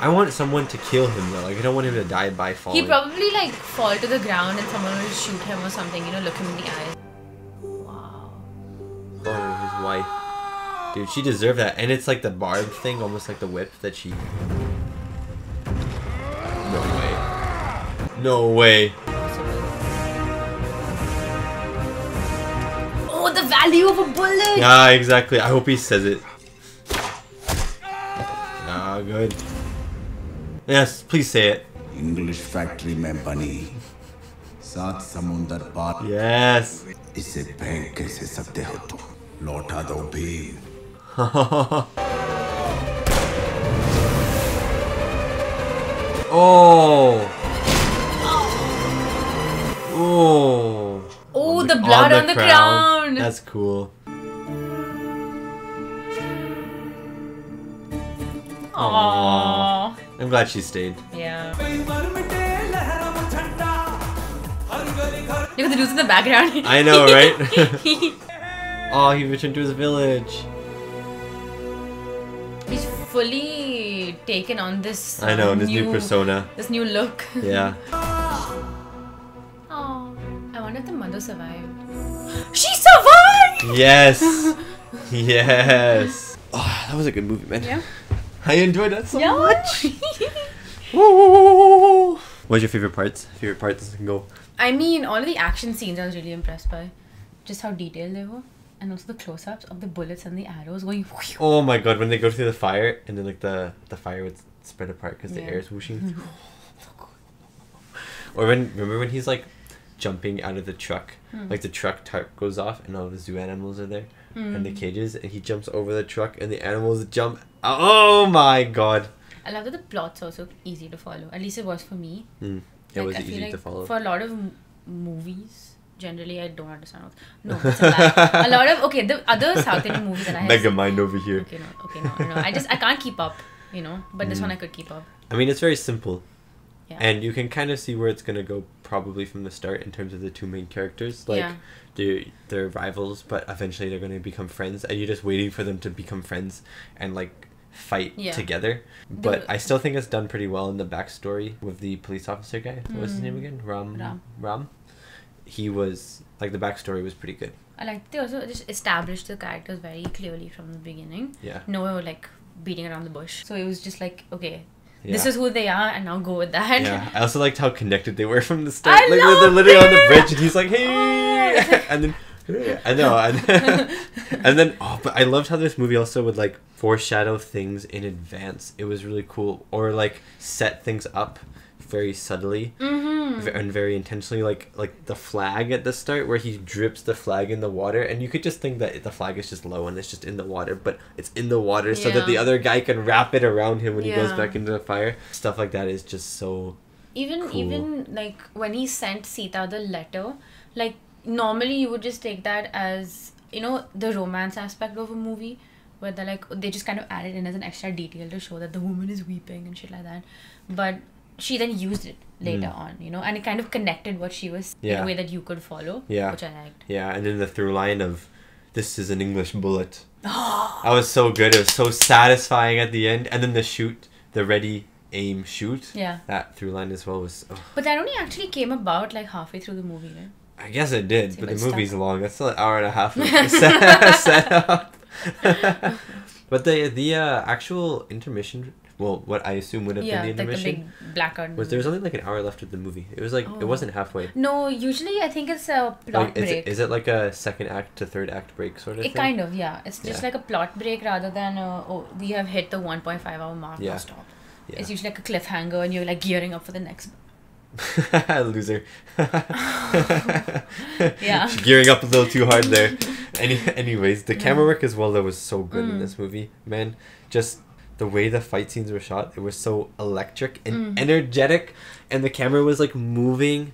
I want someone to kill him though. Like I don't want him to die by falling. He probably like fall to the ground and someone will shoot him or something. You know, look him in the eye. Oh, his wife. Dude, she deserved that. And it's like the barbed thing, almost like the whip that she. No way. No way. value of a bullet. Yeah, exactly. I hope he says it. Ah, good. Yes, please say it. English factory में बनी सात समुंदर पार Yes. इसे फेंक कैसे सकते हो तुम लौटा दो Bhim oh. Oh. Oh, the blood on the crown. That's cool. Aww. I'm glad she stayed. Yeah. Look at the dudes in the background. I know, right? oh, he returned to his village. He's fully taken on this. I know, um, this new persona. This new look. Yeah. I wonder if the mother survived. She survived! Yes. yes. Oh, that was a good movie, man. Yeah. I enjoyed that so Yeah. much. Woo! What's your favorite parts? Favorite parts can go. I mean, all of the action scenes I was really impressed by. Just how detailed they were. And also the close ups of the bullets and the arrows going. Oh my god, when they go through the fire and then like the the fire would spread apart because the air is whooshing. or when remember when he's like jumping out of the truck, Hmm. like the truck tarp goes off and all the zoo animals are there and the Hmm. cages, and he jumps over the truck and the animals jump. Oh my god! I love that the plot's also easy to follow. At least it was for me. Mm. It was I easy like to follow. For a lot of m- movies, generally I don't understand. What, no, a lie. a lot of okay, the other South Indian movies that I have Mega mind over here. Okay, no, okay, no, no. I just I can't keep up, you know. But this Mm. one I could keep up. I mean, it's very simple. Yeah. And you can kind of see where it's gonna go probably from the start in terms of the two main characters. Like Yeah. they're they're rivals, but eventually they're gonna become friends, and you're just waiting for them to become friends and like fight Yeah. together. But The- I still think it's done pretty well in the backstory with the police officer guy. What's his name Mm. again? Ram. Ram. Ram. He was like the backstory was pretty good. I like they also just established the characters very clearly from the beginning. Yeah. No like beating around the bush. So it was just like okay. This is who they are, and I'll go with that. Yeah, I also liked how connected they were from the start. I like they're loved literally on the bridge, and he's like, oh "Hey," and then I know, and, and then oh, but I loved how this movie also would like foreshadow things in advance. It was really cool, or like set things up very subtly Mhm. and very intentionally. Like like the flag at the start, where he drips the flag in the water, and you could just think that the flag is just low and it's just in the water, but it's in the water so that the other guy can wrap it around him when he goes back into the fire. Stuff like that is just so even Cool. even like when he sent Sita the letter, like normally you would just take that as you know the romance aspect of a movie, where they're like they just kind of added it in as an extra detail to show that the woman is weeping and shit like that, but she then used it later Mm. on, you know, and it kind of connected what she was in Yeah. a way that you could follow, Yeah. which I liked. Yeah, and then the through line of this is an English bullet. that was so good. It was so satisfying at the end. And then the shoot, the ready, aim, shoot. Yeah. That through line as well was. ugh. But that only actually came about like halfway through the movie, right? I guess it did, but the stuff. movie's long. That's still an hour and a half of set, set up. but the the uh, actual intermission, well, what I assume would have Yeah, been the intermission. like the big blackout. was the there was only like an hour left of the movie. It was like it Oh. wasn't halfway. No, usually I think it's a plot Like, is, break. it, is it like a second act to third act break sort of It thing? kind of, yeah. It's just Yeah. like a plot break rather than a, oh, we have hit the 1.5 hour mark, Yeah. stop. Yeah. It's usually like a cliffhanger and you're like gearing up for the next Loser. Yeah. She's gearing up a little too hard there. Any, anyways, the camera work as well that was so good in Mm. this movie, man. Just the way the fight scenes were shot, it was so electric and Mm. energetic, and the camera was like moving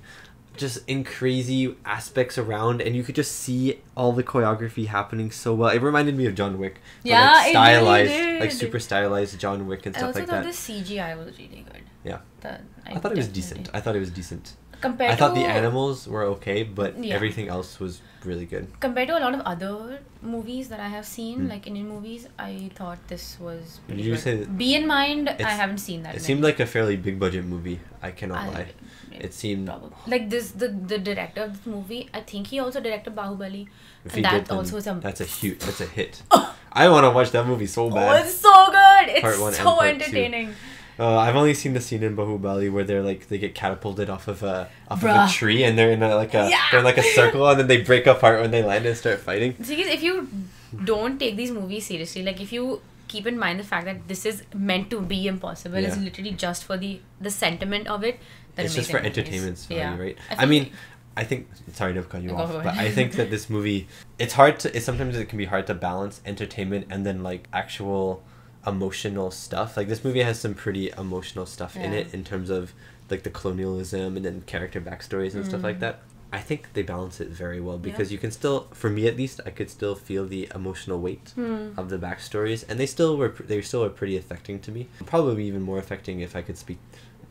just in crazy aspects around and you could just see all the choreography happening so well. It reminded me of John Wick. Yeah, like, it really stylized, like super stylized John Wick and I stuff also like thought that. the CGI was really good. Yeah. That I, thought it was decent. I thought it was decent. Compared I thought the animals were okay, but Yeah. everything else was really good. Compared to a lot of other movies that I have seen, Hmm. like Indian movies, I thought this was. Did you good. say Be in mind, I haven't seen that. It many. seemed like a fairly big budget movie. I cannot I- lie. It seemed like this the the director of this movie. I think he also directed Bahubali. if and that did, also is a that's a huge that's a hit. I want to watch that movie so Oh, bad. it's so good! It's so entertaining. two. Uh, I've only seen the scene in Bahubali where they're like they get catapulted off of a off of a tree and they're in a, like a Yeah. they're in like a circle and then they break apart when they land and start fighting. See, if you don't take these movies seriously, like if you keep in mind the fact that this is meant to be impossible, it's literally just for the the sentiment of it. it's just for movies. entertainment's value, Yeah. right? I I, mean, like- I think sorry to cut you off, but I think that this movie it's hard to it sometimes it can be hard to balance entertainment and then like actual emotional stuff. Like this movie has some pretty emotional stuff in it in terms of like the colonialism and then character backstories and stuff like Mm. that. I think they balance it very well because Yeah. you can still, for me at least, I could still feel the emotional weight Hmm. of the backstories, and they still were they still were pretty affecting to me. Probably even more affecting if I could speak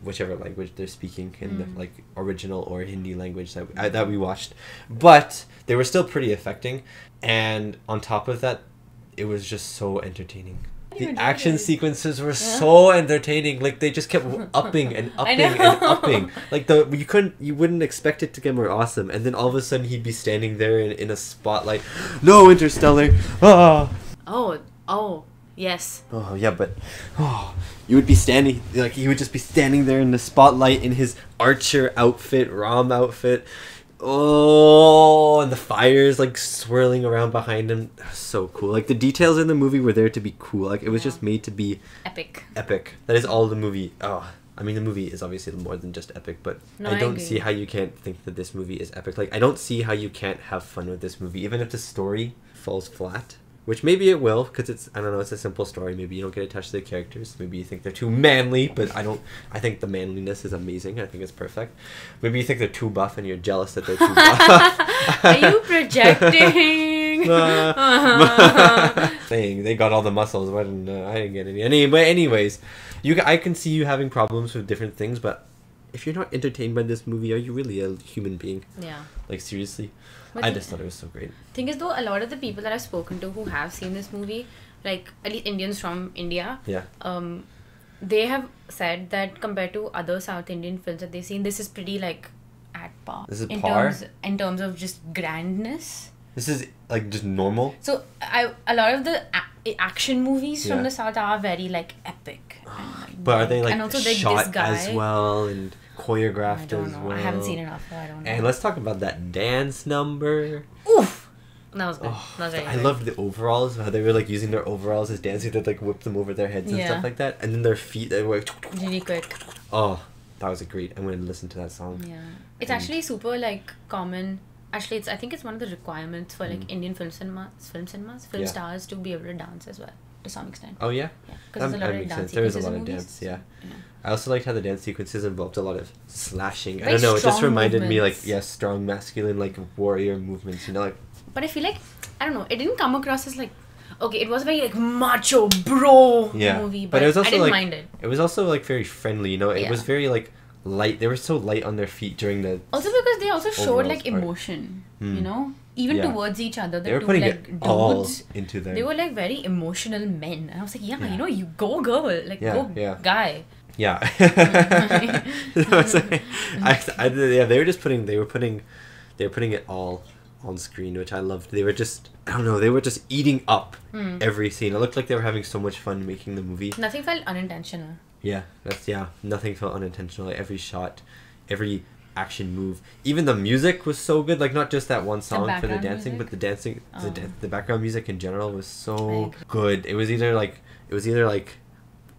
whichever language they're speaking in Mm. the like original or Hindi language that I, that we watched, but they were still pretty affecting, and on top of that, it was just so entertaining. The action sequences were so entertaining. Like they just kept upping and upping and upping. Like the you couldn't you wouldn't expect it to get more awesome, and then all of a sudden he'd be standing there in, in a spotlight. No interstellar. Ah. Oh, oh, yes. Oh yeah, but oh, you would be standing like he would just be standing there in the spotlight in his archer outfit, Rom outfit. Oh, and the fires like swirling around behind him. So cool. Like the details in the movie were there to be cool. Like it was just made to be Epic. epic. That is all the movie. Oh, I mean the movie is obviously more than just epic, but No, I I don't agree. see how you can't think that this movie is epic. Like I don't see how you can't have fun with this movie, even if the story falls flat. Which maybe it will, because it's I don't know, it's a simple story. Maybe you don't get attached to the characters. Maybe you think they're too manly, but I don't. I think the manliness is amazing. I think it's perfect. Maybe you think they're too buff, and you're jealous that they're too buff. Are you projecting? Saying they got all the muscles, but uh, I didn't get any. Anyway, anyways, you I can see you having problems with different things, but if you're not entertained by this movie, are you really a human being? Yeah. Like seriously, But I just thought it was so great. Thing is, though, a lot of the people that I've spoken to who have seen this movie, like at least Indians from India, Yeah. um, they have said that compared to other South Indian films that they've seen, this is pretty like at par. This is in par? terms in terms of just grandness. This is like just normal. So I a lot of the a- action movies Yeah. from the south are very like epic. and, like, But are they like and also like shot this guy, as well and choreographed as know. well? I haven't seen enough, so I don't know. And let's talk about that dance number. Oof, that was good. Oh, that was I good. loved the overalls. How they were like using their overalls as dancing. They'd like whip them over their heads and Yeah. stuff like that. And then their feet. They were. Like, oh, that was a great. I'm gonna listen to that song. Yeah, it's And- actually super like common. Actually, it's I think it's one of the requirements for like Mm. Indian film cinemas, film cinemas, film Yeah. stars to be able to dance as well to some extent. Oh yeah. Yeah, That, because there's a lot of dance. There is a lot of dance. Yeah. yeah. I also liked how the dance sequences involved a lot of slashing. I don't know. It just reminded me like movements. yes, strong masculine like warrior movements. You know, like But I feel like I don't know. It didn't come across as like okay. It was very like macho bro yeah. movie, but, it was also I didn't like mind it. it was also like very friendly. You know, it Yeah. was very like light. They were so light on their feet during the. Also because they also showed like part. emotion, Hmm. you know, even Yeah. towards each other. The They were two putting like it all dudes, into their. they were like very emotional men, and I was like, yeah, Yeah. you know, you go girl, like Yeah, go yeah. guy. Yeah. Like- I, I, yeah, they were just putting they were putting they were putting it all on screen, which I loved. They were just I don't know, they were just eating up Hmm. every scene. It looked like they were having so much fun making the movie. Nothing felt unintentional. Yeah, that's yeah. Nothing felt unintentional. Like every shot, every action move, even the music was so good. Like not just that one song for the dancing, music? but the dancing, the, Oh. da- the background music in general was so good. It was either like it was either like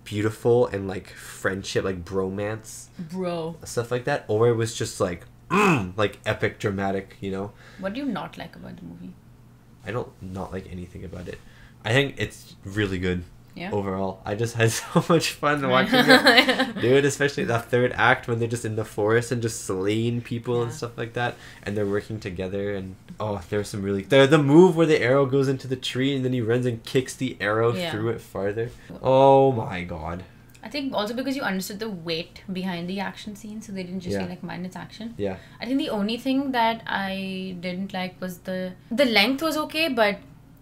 beautiful and like friendship, like bromance, Bro, stuff like that, or it was just like mm, like epic, dramatic. You know, what do you not like about the movie? I don't not like anything about it. I think it's really good. Yeah. Overall, I just had so much fun watching it, dude. Especially the third act when they're just in the forest and just slaying people and stuff like that, and they're working together. And oh, there's some really the the move where the arrow goes into the tree and then he runs and kicks the arrow Yeah. through it farther. Oh my god. I think also because you understood the weight behind the action scene, so they didn't just Yeah. say like minus action. Yeah. I think the only thing that I didn't like was the the length was okay, but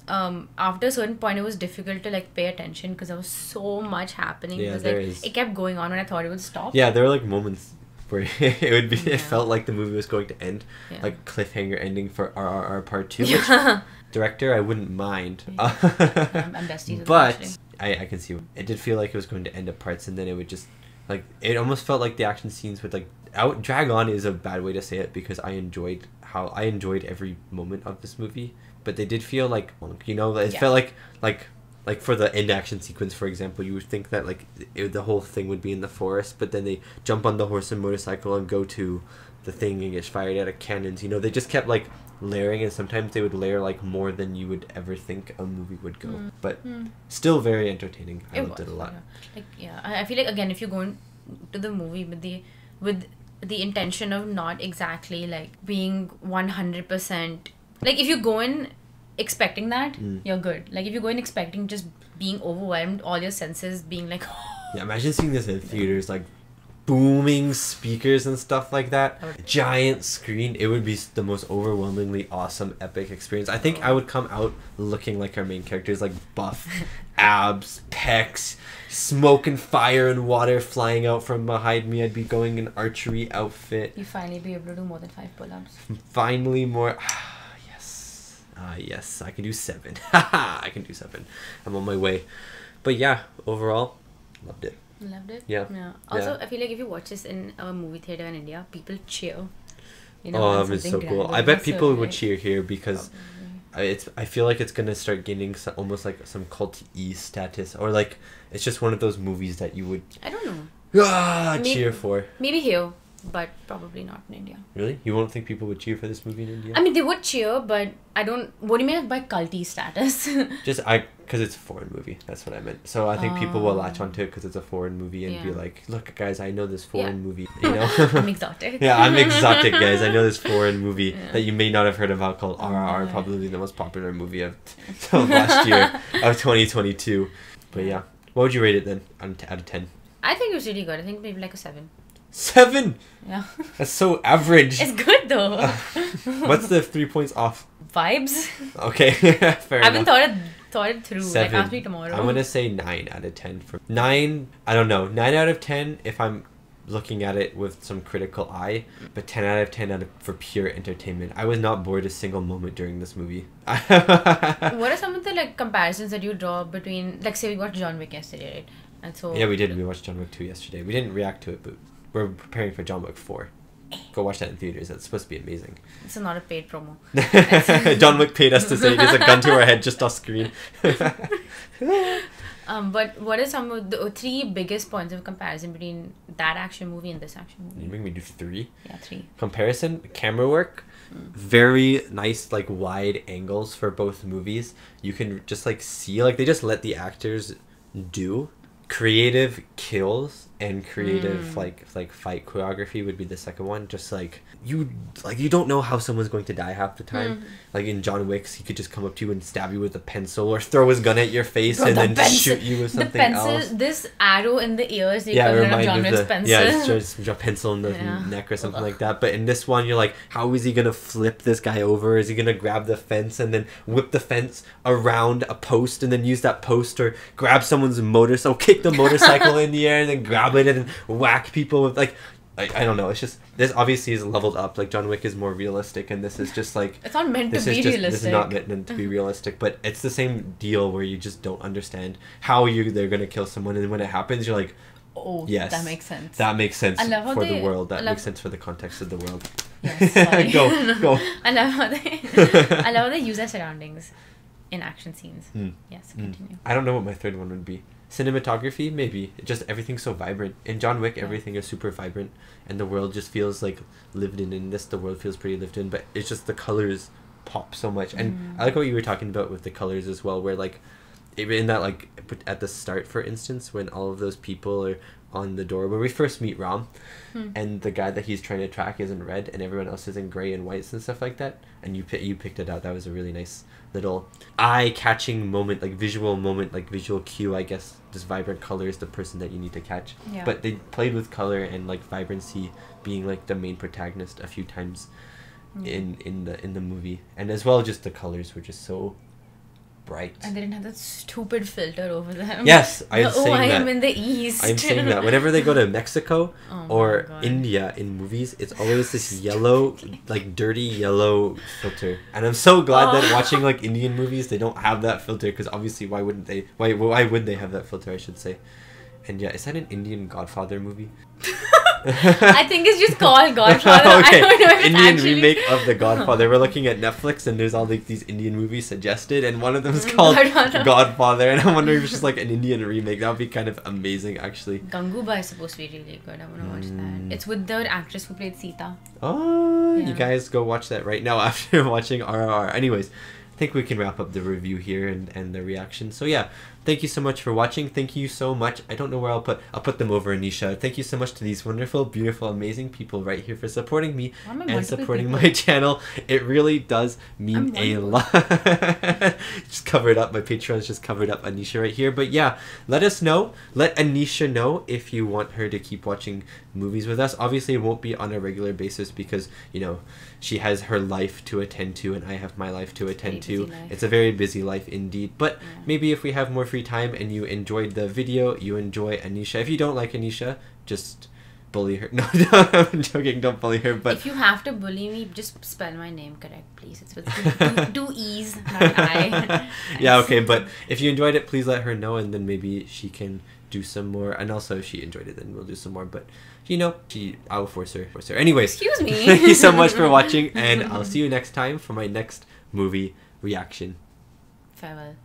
um after a certain point it was difficult to like pay attention because there was so much happening. Yeah, it was there like is. it kept going on when I thought it would stop. Yeah, there were like moments where it would be. Yeah. It felt like the movie was going to end, Yeah. like cliffhanger ending for RRR Part Two. Yeah. Which director I wouldn't mind. I'm- I'm besties with but I I can see it did feel like it was going to end at parts, and then it would just like it almost felt like the action scenes would like out drag on is a bad way to say it because I enjoyed how I enjoyed every moment of this movie, but they did feel like you know it Yeah. felt like like like for the end action sequence for example you would think that like it, the whole thing would be in the forest but then they jump on the horse and motorcycle and go to the thing and get fired out of cannons you know they just kept like layering and sometimes they would layer like more than you would ever think a movie would go Mm. but Mm. still very entertaining i It loved it a lot yeah. Like yeah, I, feel like again if you go in to the movie with the with the intention of not exactly like being one hundred percent like if you go in expecting that Mm. you're good. Like if you go in expecting just being overwhelmed, all your senses being like yeah imagine seeing this in theaters like booming speakers and stuff like that giant screen it would be the most overwhelmingly awesome epic experience i think i would come out looking like our main characters like buff abs pecs smoke and fire and water flying out from behind me i'd be going in archery outfit you finally be able to do more than five pull-ups. finally more yes ah yes i can do seven i can do seven i'm on my way but yeah overall loved it Loved it. Yeah. Yeah. Also, Yeah. I feel like if you watch this in a movie theater in India, people cheer. You oh, when that was so cool. I bet so people would big. cheer here because I, it's. I feel like it's gonna start gaining some, almost like some cult e status, or like it's just one of those movies that you would I don't know. ah, Maybe- cheer for. Maybe here, but probably not in India. Really, you won't think people would cheer for this movie in India? I mean, they would cheer, but I don't. What do you mean by culty status? just I because it's a foreign movie. That's what I meant. So I think people will Oh. latch onto it because it's a foreign movie and be like, "Look, guys, I know this foreign Yeah. movie." You know, I'm exotic. yeah, I'm exotic, guys. I know this foreign movie Yeah. that you may not have heard about called Oh, RRR, yeah. probably the most popular movie of, of last year of 2022. But yeah, what would you rate it then out of ten? I think it was really good. I think maybe like a seven. Seven. Yeah. That's so average. It's good though. What's the three points off? Vibes. Okay, fair I haven't enough. thought it thought it through. Seven. Like ask me tomorrow. I'm gonna say nine out of ten. For nine, I don't know. Nine out of ten if I'm looking at it with some critical eye, but ten out of ten out of, for pure entertainment. I was not bored a single moment during this movie. what are some of the like comparisons that you draw between like say we watched John Wick yesterday, right? And so yeah, we did. We watched John Wick two yesterday. We didn't react to it, but we're preparing for John Wick four. Go watch that in theaters. That's supposed to be amazing. Is not a paid promo. John Wick paid us to say there's a gun to our head just off screen. Um, but what are some of the three biggest points of comparison between that action movie and this action movie? you make me do three. Yeah, three. Comparison, camera work, very nice like wide angles for both movies. You can just like see like they just let the actors do creative kills and creative Mm. like like fight choreography would be the second one. Just like you like you don't know how someone's going to die half the time. Mhm. Like in John Wick's, he could just come up to you and stab you with a pencil or throw his gun at your face Bro, and the then pencil- shoot you with something the pencil, else. This arrow in the ears, Yeah, it of John Wick's the pencil. yeah, it's just a pencil in the Yeah. neck or something like that. But in this one, you're like, how is he gonna flip this guy over? Is he gonna grab the fence and then whip the fence around a post and then use that post or grab someone's motorcycle, oh, kick the motorcycle in the air and then grab it and whack people with like. I, I don't know. It's just this obviously is leveled up. Like John Wick is more realistic, and this is just like It's not meant to be just, This is realistic. not meant, to be realistic, but it's the same deal where you just don't understand how you they're gonna kill someone, and when it happens, you're like, Oh, yes, that makes sense. That makes sense for they- the world. That makes sense for the context of the world. Yes, go, go. I love how they I love how they use their surroundings in action scenes. Hmm. Yes, Hmm. continue. I don't know what my third one would be. Cinematography, maybe. Just everything's so vibrant. In John Wick, everything is super vibrant, and the world just feels like lived in. In this, the world feels pretty lived in, but it's just the colors pop so much. And Mm. I like what you were talking about with the colors as well, where like, even in that like at the start, for instance, when all of those people are on the door, when we first meet Ram, Hmm. and the guy that he's trying to track is in red, and everyone else is in gray and whites and stuff like that, and you you picked it out. That was a really nice little eye-catching moment, like visual moment, like visual cue, I guess. Just vibrant color is the person that you need to catch. Yeah. But they played with color and like vibrancy being like the main protagonist a few times Yeah. in in the in the movie, and as well just the colors were just so bright. And they didn't have that stupid filter over them. Yes, I'm The, oh, saying I that. am in the east. I'm saying that whenever they go to Mexico Oh or India in movies, it's always this yellow, like dirty yellow filter. And I'm so glad that Oh. watching like Indian movies, they don't have that filter because obviously, why wouldn't they? Why why would they have that filter? I should say. And yeah, is that an Indian Godfather movie? I think it's just called Godfather. I don't know if it's Indian actually- remake of The Godfather. We're looking at Netflix and there's all like these Indian movies suggested, and one of them is mm, called Godfather. Godfather. And I'm wondering if it's just like an Indian remake. That would be kind of amazing, actually. Gangubai is supposed to be really good. I want to watch that. Mm. It's with the actress who played Sita. Oh, you guys go watch that right now after watching RRR. Anyways, I think we can wrap up the review here and, and the reaction. So yeah, thank you so much for watching. Thank you so much. I don't know where I'll put I'll put them over Aneesha. Thank you so much to these wonderful, beautiful, amazing people right here for supporting me and supporting people? my channel. It really does mean a lot. just covered up my Patreon's just covered up Aneesha right here. But yeah, let us know. Let Aneesha know if you want her to keep watching movies with us. Obviously, it won't be on a regular basis because you know she has her life to attend to, and I have my life to attend to. life. It's a very busy life indeed. But maybe if we have more free time and you enjoyed the video, you enjoy Aneesha. If you don't like Aneesha, just bully her. No, no I'm joking. Don't bully her. But if you have to bully me, just spell my name correct, please. It's with two E's, not I. yeah, okay, but if you enjoyed it, please let her know, and then maybe she can do some more. And also, if she enjoyed it, then we'll do some more. But you know, she, I will force her. Force her. Anyways, Excuse me. thank you so much for watching, and I'll see you next time for my next movie reaction. Farewell.